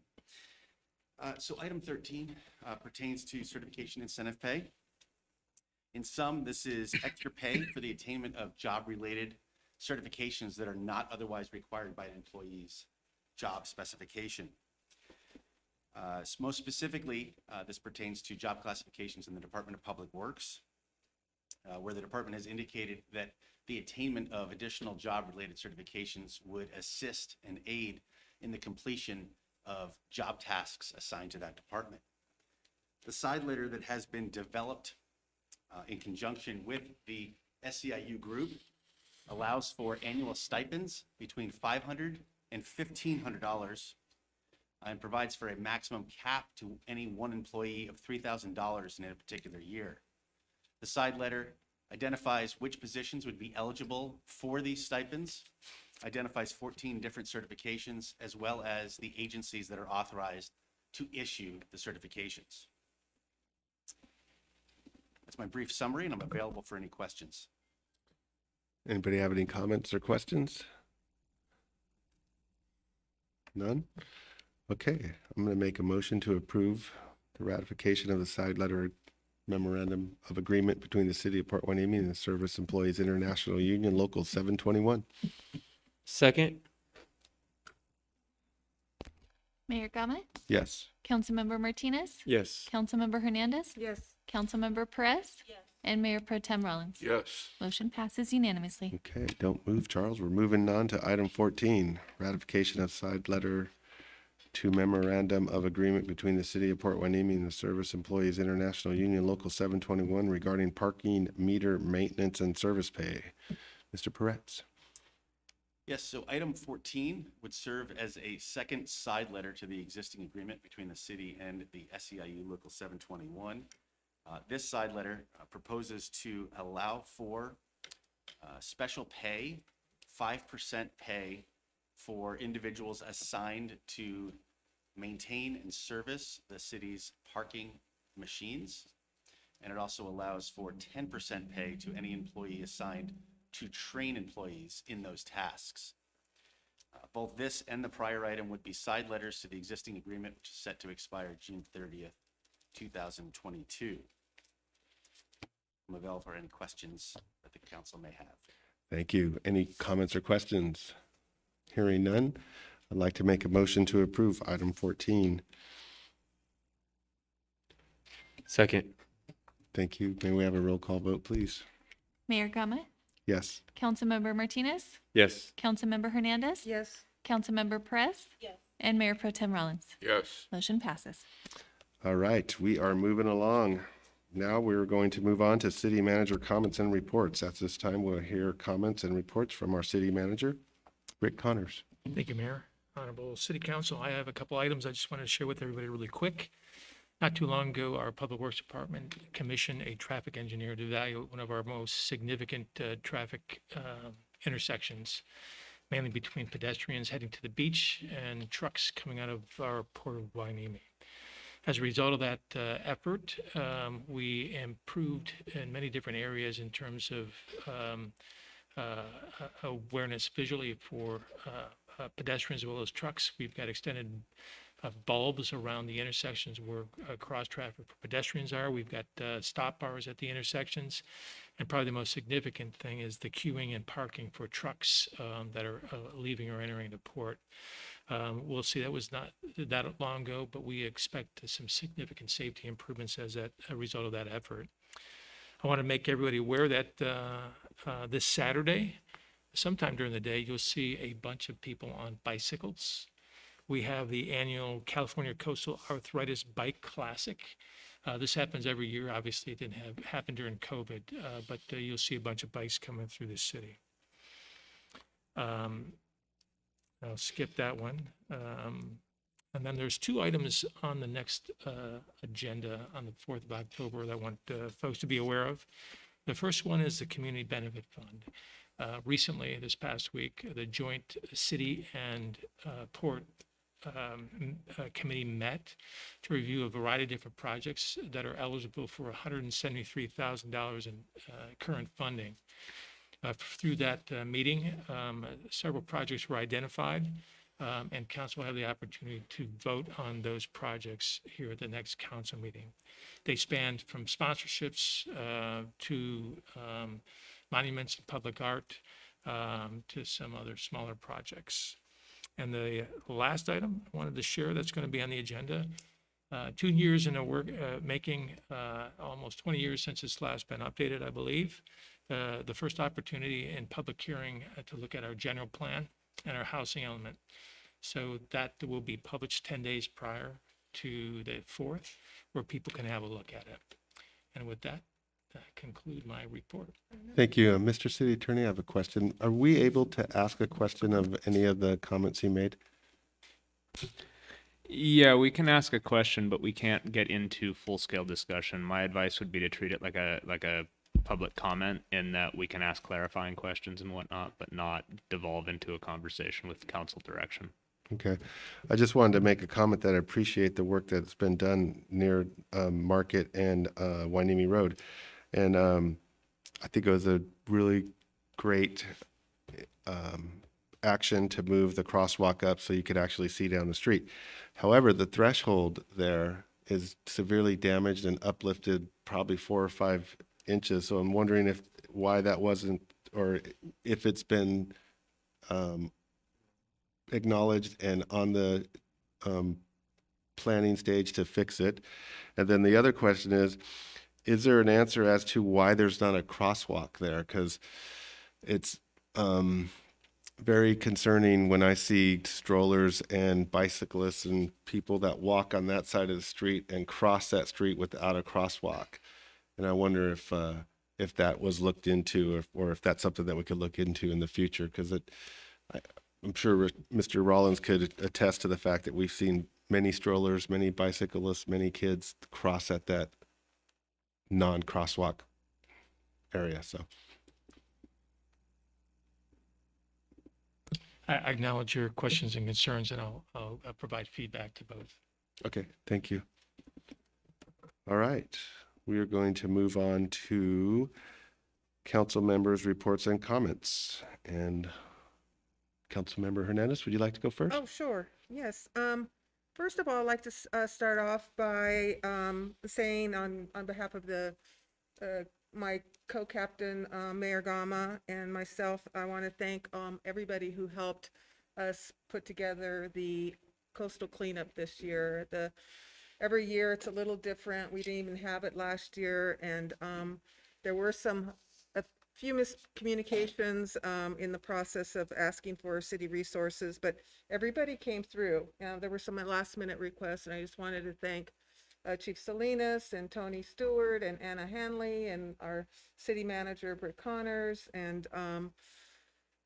Uh, So item 13 uh, pertains to certification incentive pay. In sum, this is extra pay for the attainment of job-related certifications that are not otherwise required by an employee's job specification. Uh, Most specifically, uh, this pertains to job classifications in the Department of Public Works, uh, where the department has indicated that the attainment of additional job-related certifications would assist and aid in the completion of job tasks assigned to that department. The side letter that has been developed uh, in conjunction with the SEIU group allows for annual stipends between $500 and $1,500 and provides for a maximum cap to any one employee of $3,000 in a particular year. The side letter identifies which positions would be eligible for these stipends, identifies 14 different certifications, as well as the agencies that are authorized to issue the certifications. That's my brief summary, and I'm available for any questions. Anybody have any comments or questions? None? Okay, I'm going to make a motion to approve the ratification of the side letter memorandum of agreement between the city of Port Hueneme and the Service Employees International Union Local 721. Second. Mayor Gama, Yes. Councilmember Martinez, Yes. Councilmember Hernandez, Yes. Councilmember Perez, and Mayor Pro Tem Rollins. Yes. Motion passes unanimously. Okay, don't move, Charles. We're moving on to item 14, ratification of side letter to memorandum of agreement between the city of Port Hueneme and the Service Employees International Union Local 721 regarding parking meter maintenance and service pay. Mr. Peretz. Yes, so item 14 would serve as a second side letter to the existing agreement between the city and the SEIU Local 721. Uh, This side letter uh, proposes to allow for uh, special pay, 5% pay for individuals assigned to maintain and service the city's parking machines. And it also allows for 10% pay to any employee assigned to train employees in those tasks. Uh, Both this and the prior item would be side letters to the existing agreement, which is set to expire June 30th, 2022. I'm available for any questions that the council may have. Thank you. Any comments or questions? Hearing none, I'd like to make a motion to approve item 14. Second. Thank you. May we have a roll call vote, please? Mayor Gama, Yes. Councilmember Martinez, Yes. Councilmember Hernandez, Yes. Councilmember Perez, Yes. and Mayor Pro Tem Rollins. Yes. Motion passes. All right, we are moving along. Now we're going to move on to city manager comments and reports. At this time, we'll hear comments and reports from our city manager, Rick Connors. Thank you, Mayor. Honorable City Council, I have a couple items I just wanted to share with everybody really quick. Not too long ago, our Public Works Department commissioned a traffic engineer to evaluate one of our most significant uh, traffic uh, intersections. mainly between pedestrians heading to the beach and trucks coming out of our port of Hueneme. As a result of that uh, effort, um, we improved in many different areas in terms of um, uh, awareness visually for uh, uh, pedestrians as well as trucks. We've got extended uh, bulbs around the intersections where uh, cross traffic for pedestrians are. We've got stop bars at the intersections. And probably the most significant thing is the queuing and parking for trucks um, that are leaving or entering the port. Um, We'll see, that was not that long ago, but we expect some significant safety improvements as that, a result of that effort. I want to make everybody aware that uh, uh, this Saturday, sometime during the day, you'll see a bunch of people on bicycles. We have the annual California Coastal Arthritis Bike Classic. Uh, This happens every year. Obviously, it didn't have, happen during COVID, uh, but uh, you'll see a bunch of bikes coming through the city. Um, I'll skip that one. Um, And then there's two items on the next uh, agenda on the 4th of October that I want uh, folks to be aware of. The first one is the Community Benefit Fund. Uh, Recently, this past week, the joint city and uh, port um, uh, committee met to review a variety of different projects that are eligible for $173,000 in uh, current funding. Uh, Through that uh, meeting, um, several projects were identified, um, and council will have the opportunity to vote on those projects here at the next council meeting. They spanned from sponsorships uh, to um, monuments and public art um, to some other smaller projects. And the last item I wanted to share that's going to be on the agenda, uh, two years in a work, uh, making, uh, almost 20 years since it's last been updated, I believe. Uh, The first opportunity in public hearing uh, to look at our general plan and our housing element. So that will be published 10 days prior to the 4th, where people can have a look at it. And with that, I conclude my report. Thank you. Uh, Mr. City Attorney, I have a question. Are we able to ask a question of any of the comments he made? Yeah, we can ask a question, but we can't get into full-scale discussion. My advice would be to treat it like a like a public comment in that we can ask clarifying questions and whatnot, but not devolve into a conversation with council direction. Okay. I just wanted to make a comment that I appreciate the work that's been done near um, Market and uh, Road. And um, I think it was a really great um, action to move the crosswalk up so you could actually see down the street. However, the threshold there is severely damaged and uplifted probably four or five inches. So I'm wondering if, why that wasn't, or if it's been um, acknowledged and on the um, planning stage to fix it? And then the other question is, is there an answer as to why there's not a crosswalk there? Because it's um, very concerning when I see strollers and bicyclists and people that walk on that side of the street and cross that street without a crosswalk. And I wonder if uh, if that was looked into, or, or if that's something that we could look into in the future, because it, I, I'm sure Mr. Rollins could attest to the fact that we've seen many strollers, many bicyclists, many kids cross at that non-crosswalk area. So, I I acknowledge your questions and concerns, and I'll, I'll uh, provide feedback to both. okay, thank you. All right, we are going to move on to council members' reports and comments. And Councilmember Hernandez, would you like to go first? Oh, sure, yes. Um, first of all, I'd like to, uh, start off by, um, saying on, on behalf of the, uh, my co-captain, uh, Mayor Gama and myself, I want to thank, um, everybody who helped us put together the coastal cleanup this year. The, every year it's a little different. We didn't even have it last year and, um, there were some, a few miscommunications, um, in the process of asking for city resources, but everybody came through. Uh, there were some last minute requests, and I just wanted to thank uh, Chief Salinas and Tony Stewart and Anna Hanley and our city manager Britt Connors and um,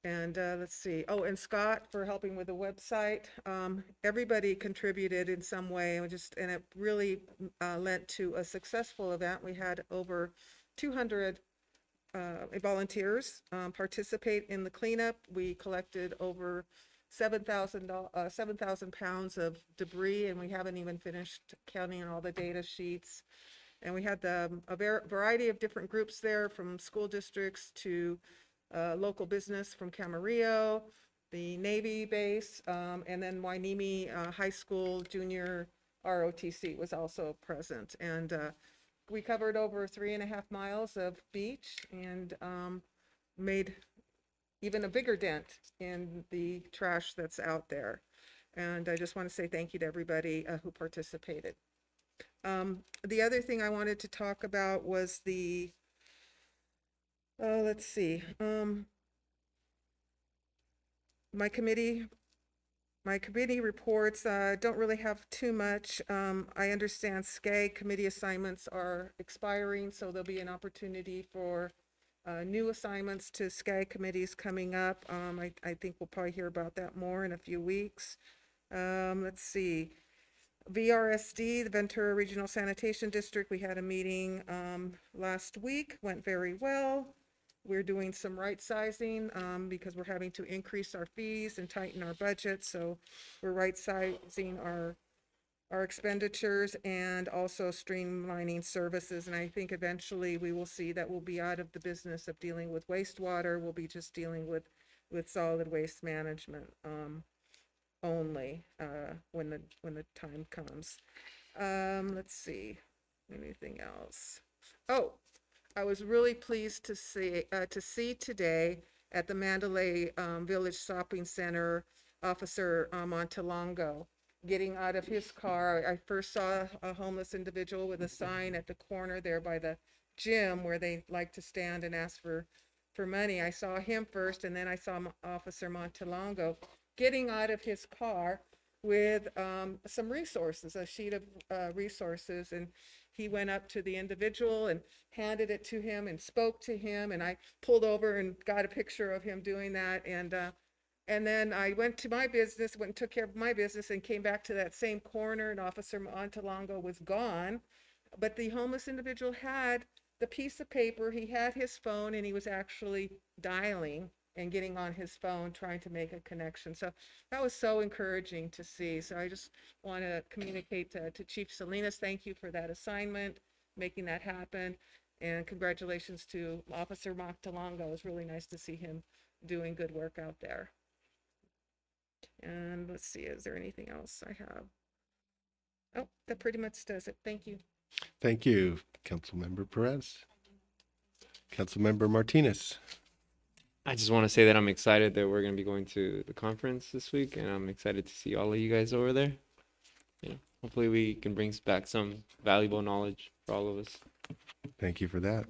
and uh, let's see, oh, and Scott for helping with the website. Um, everybody contributed in some way, and just and it really uh, led to a successful event. We had over 200 uh, volunteers um, participate in the cleanup. We collected over seven thousand uh, seven thousand pounds of debris, and we haven't even finished counting all the data sheets. And we had the, a var- variety of different groups there, from school districts to local business from Camarillo, the Navy base, um, and then Hueneme uh, High School Junior ROTC was also present. And uh, we covered over three and a half miles of beach and um, made even a bigger dent in the trash that's out there. And I just want to say thank you to everybody uh, who participated. Um, the other thing I wanted to talk about was the, uh, let's see, um, my committee, my committee reports, uh, don't really have too much. Um, I understand SCAG committee assignments are expiring, so there'll be an opportunity for uh, new assignments to SCAG committees coming up. Um, I, I think we'll probably hear about that more in a few weeks. Um, let's see. VRSD, the Ventura Regional Sanitation District, we had a meeting um, last week, went very well. We're doing some right sizing um, because we're having to increase our fees and tighten our budget. So we're right sizing our our expenditures and also streamlining services. And I think eventually we will see that we'll be out of the business of dealing with wastewater. We'll be just dealing with with solid waste management. Um, only uh, when the when the time comes. Um, let's see, anything else? Oh, I was really pleased to see uh, to see today at the Mandalay um, Village Shopping Center, Officer uh, Montalongo getting out of his car. I first saw a homeless individual with a sign at the corner there by the gym where they like to stand and ask for for money. I saw him first, and then I saw Officer Montalongo getting out of his car with um, some resources, a sheet of uh, resources, and he went up to the individual and handed it to him and spoke to him, and I pulled over and got a picture of him doing that, and uh, and then I went to my business, went and took care of my business, and came back to that same corner, and Officer Montalongo was gone, but the homeless individual had the piece of paper, he had his phone, and he was actually dialing and getting on his phone trying to make a connection. So that was so encouraging to see. So I just want to communicate to, to Chief Salinas, thank you for that assignment, making that happen. And congratulations to Officer Montalongo. It was really nice to see him doing good work out there. And let's see, is there anything else I have? Oh, that pretty much does it. Thank you. Thank you, Councilmember Perez. Councilmember Martinez. I just want to say that I'm excited that we're going to be going to the conference this week, and I'm excited to see all of you guys over there. You know, hopefully we can bring back some valuable knowledge for all of us. Thank you for that.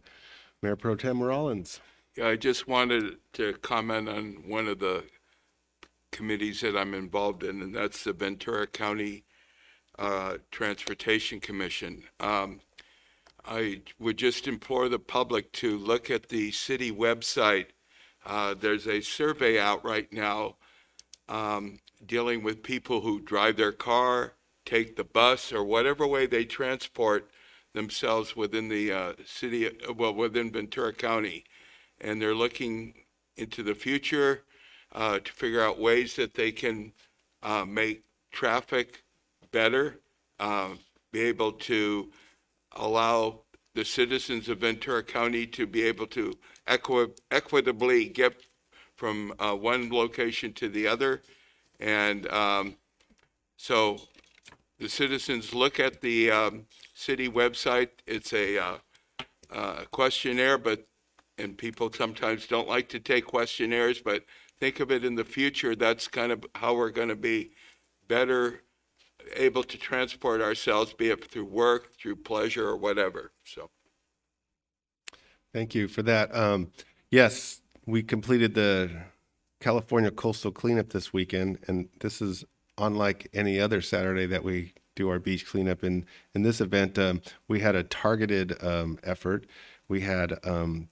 Mayor Pro Tem Rollins. Yeah, I just wanted to comment on one of the committees that I'm involved in, and that's the Ventura County uh, Transportation Commission. Um, I would just implore the public to look at the city website. Uh, there's a survey out right now um, dealing with people who drive their car, take the bus, or whatever way they transport themselves within the uh, city, well, within Ventura County. And they're looking into the future uh, to figure out ways that they can uh, make traffic better, um, be able to allow the citizens of Ventura County to be able to equi- equitably get from uh, one location to the other. And um, so the citizens look at the um, city website. It's a uh, uh, questionnaire, but and people sometimes don't like to take questionnaires, but think of it in the future. That's kind of how we're going to be better able to transport ourselves, be it through work, through pleasure, or whatever. So. Thank you for that. Um, yes, we completed the California coastal cleanup this weekend, and this is unlike any other Saturday that we do our beach cleanup. In in this event, um, we had a targeted um, effort. We had um,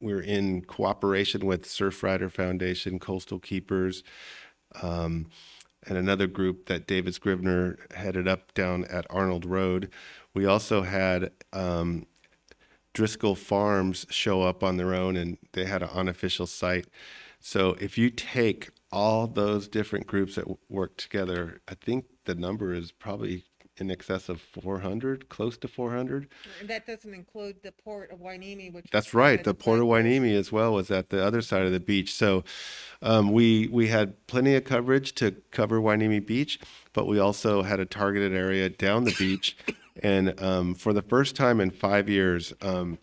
we're in cooperation with Surfrider Foundation, Coastal Keepers, um, and another group that David Scrivener headed up down at Arnold Road. We also had um, Driscoll Farms show up on their own and they had an unofficial site. So if you take all those different groups that work together, I think the number is probably in excess of 400, close to 400. And that doesn't include the port of Hueneme, which. That's right. The Port of Hueneme as well was at the other side of the beach. So um, we we had plenty of coverage to cover Hueneme Beach, but we also had a targeted area down the beach. And um, for the first time in five years, um,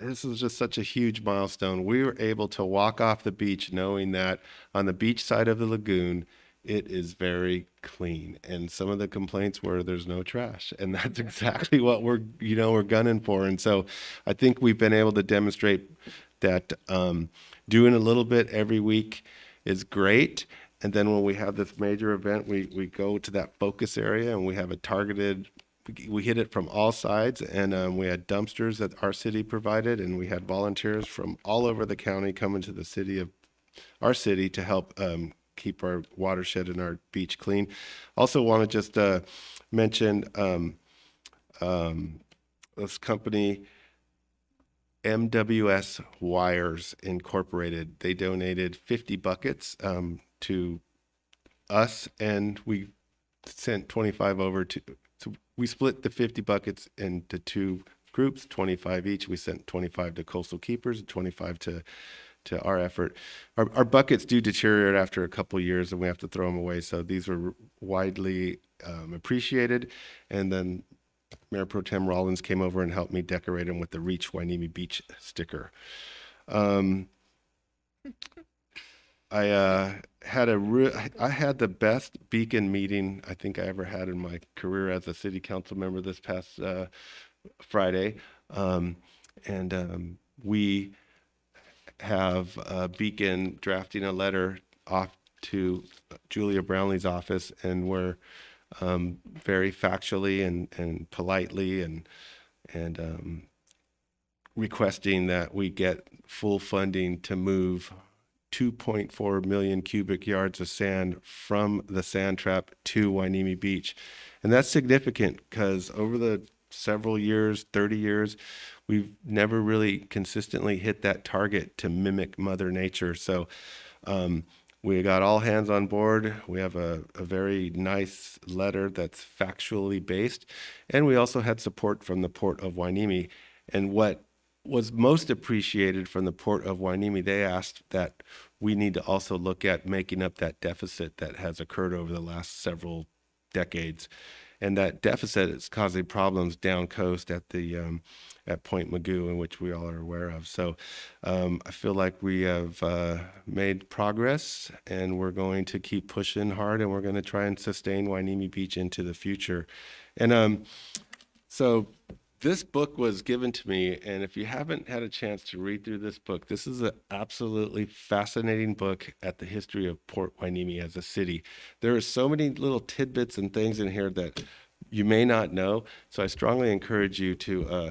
this is just such a huge milestone. We were able to walk off the beach knowing that on the beach side of the lagoon, it is very clean. And some of the complaints were there's no trash. And that's exactly what we're, you know, we're gunning for. And so I think we've been able to demonstrate that um, doing a little bit every week is great. And then when we have this major event, we, we go to that focus area and we have a targeted, we- hit it from all sides. And um, we had dumpsters that our city provided, and we had volunteers from all over the county coming to the city of our city to help um, keep our watershed and our beach clean. Also, want to just uh, mention um, um, this company, MWS Wires Incorporated. They donated 50 buckets um, to us, and we sent 25 over to. We split the 50 buckets into two groups, 25 each. We sent 25 to Coastal Keepers, 25 to to our effort. Our, our buckets do deteriorate after a couple years and we have to throw them away. So these were widely um, appreciated. And then Mayor Pro Tem Rollins came over and helped me decorate them with the Reach Hueneme Beach sticker. Um, I uh, had a re- I had the best beacon meeting I think I ever had in my career as a city council member this past uh, Friday, um, and um, we have uh, Beacon drafting a letter off to Julia Brownley's office, and we're um, very factually and, and politely and and um, requesting that we get full funding to move 2.4 million cubic yards of sand from the sand trap to Hueneme Beach. And that's significant because over the several years, 30 years, we've never really consistently hit that target to mimic Mother Nature. So um, we got all hands on board. We have a, a very nice letter that's factually based. And we also had support from the Port of Hueneme. And what was most appreciated from the Port of Hueneme, they asked that we need to also look at making up that deficit that has occurred over the last several decades. And that deficit is causing problems down coast at the um, at Point Mugu, in which we all are aware of. So um, I feel like we have uh, made progress, and we're going to keep pushing hard, and we're going to try and sustain Hueneme Beach into the future. And um, so this book was given to me, and if you haven't had a chance to read through this book, this is an absolutely fascinating book at the history of Port Hueneme as a city. There are so many little tidbits and things in here that you may not know. So I strongly encourage you to. Uh,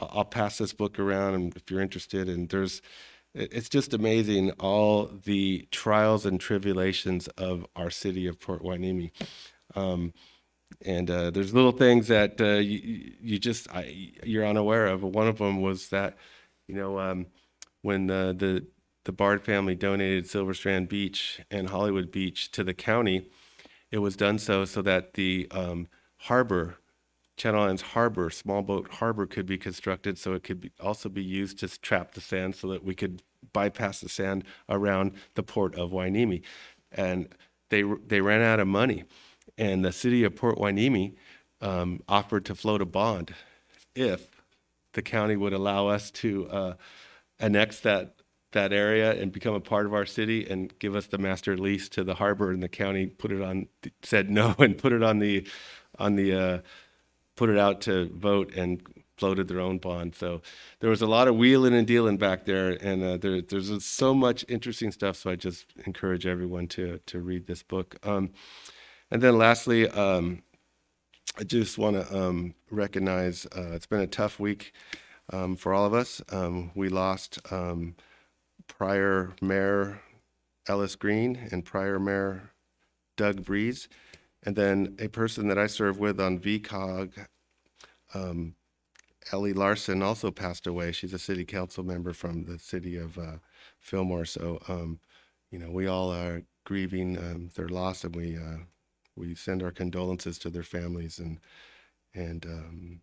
I'll pass this book around, and if you're interested, and there's. It's just amazing all the trials and tribulations of our city of Port Hueneme. Um, and uh, there's little things that uh, you, you just I, you're unaware of. One of them was that, you know, um, when uh, the the Bard family donated Silver Strand Beach and Hollywood Beach to the county, it was done so so that the um, harbor, Channel Islands Harbor, small boat harbor, could be constructed so it could be, also be used to trap the sand so that we could bypass the sand around the port of Hueneme, and they they ran out of money and the city of Port Hueneme um, offered to float a bond if the county would allow us to uh, annex that that area and become a part of our city and give us the master lease to the harbor. And the county put it on said no and put it on the on the uh, put it out to vote and floated their own bond. So there was a lot of wheeling and dealing back there. And uh, there, there's so much interesting stuff. So i just encourage everyone to to read this book. Um, and then lastly, um, I just want to um, recognize uh, it's been a tough week um, for all of us. Um, we lost um, prior mayor Ellis Green and prior mayor Doug Breeze, and then a person that I serve with on VCOG um, Ellie Larson also passed away. She's a city council member from the city of uh, Fillmore. So, you know, we all are grieving their loss, and we uh, we send our condolences to their families. And and um,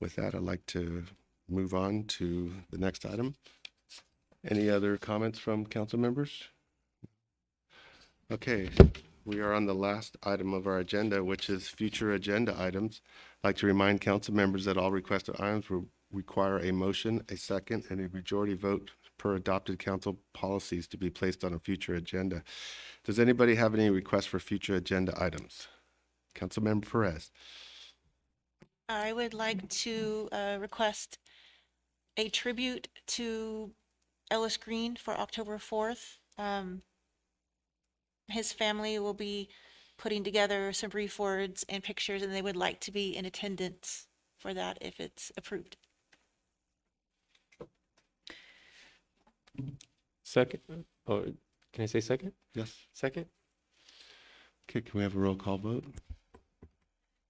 with that, I'd like to move on to the next item. Any other comments from council members? Okay, we are on the last item of our agenda, which is future agenda items. I'd like to remind council members that all requested items will require a motion, a second, and a majority vote per adopted council policies to be placed on a future agenda. Does anybody have any requests for future agenda items? Councilmember Perez. I would like to uh, request a tribute to Ellis Green for October 4th. Um, His family will be putting together some brief words and pictures, and they would like to be in attendance for that if it's approved. Second, or can I say second? Yes. Second? Okay, can we have a roll call vote?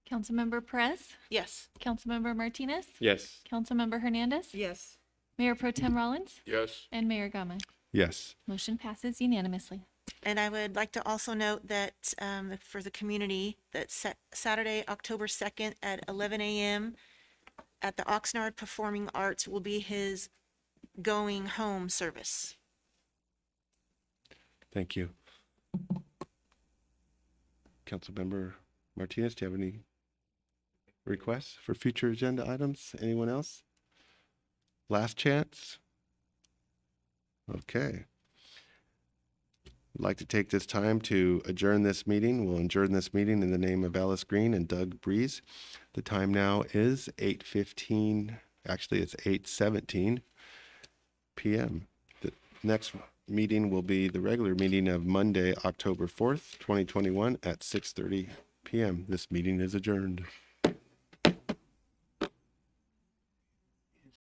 Councilmember Perez, Yes. Councilmember Martinez, Yes. Councilmember Hernandez, Yes. Mayor Pro Tem Rollins, Yes, and Mayor Gama. Yes. Motion passes unanimously. And I would like to also note that um, for the community, that Sa- Saturday, October 2nd at 11 a.m. at the Oxnard Performing Arts will be his going home service. Thank you. Councilmember Martinez, do you have any requests for future agenda items? Anyone else? Last chance? Okay. I'd like to take this time to adjourn this meeting. We'll adjourn this meeting in the name of Alice Green and Doug Breeze. The time now is 8:15, actually it's 8:17 PM. The next meeting will be the regular meeting of Monday, October 4th, 2021 at 6:30 PM. This meeting is adjourned.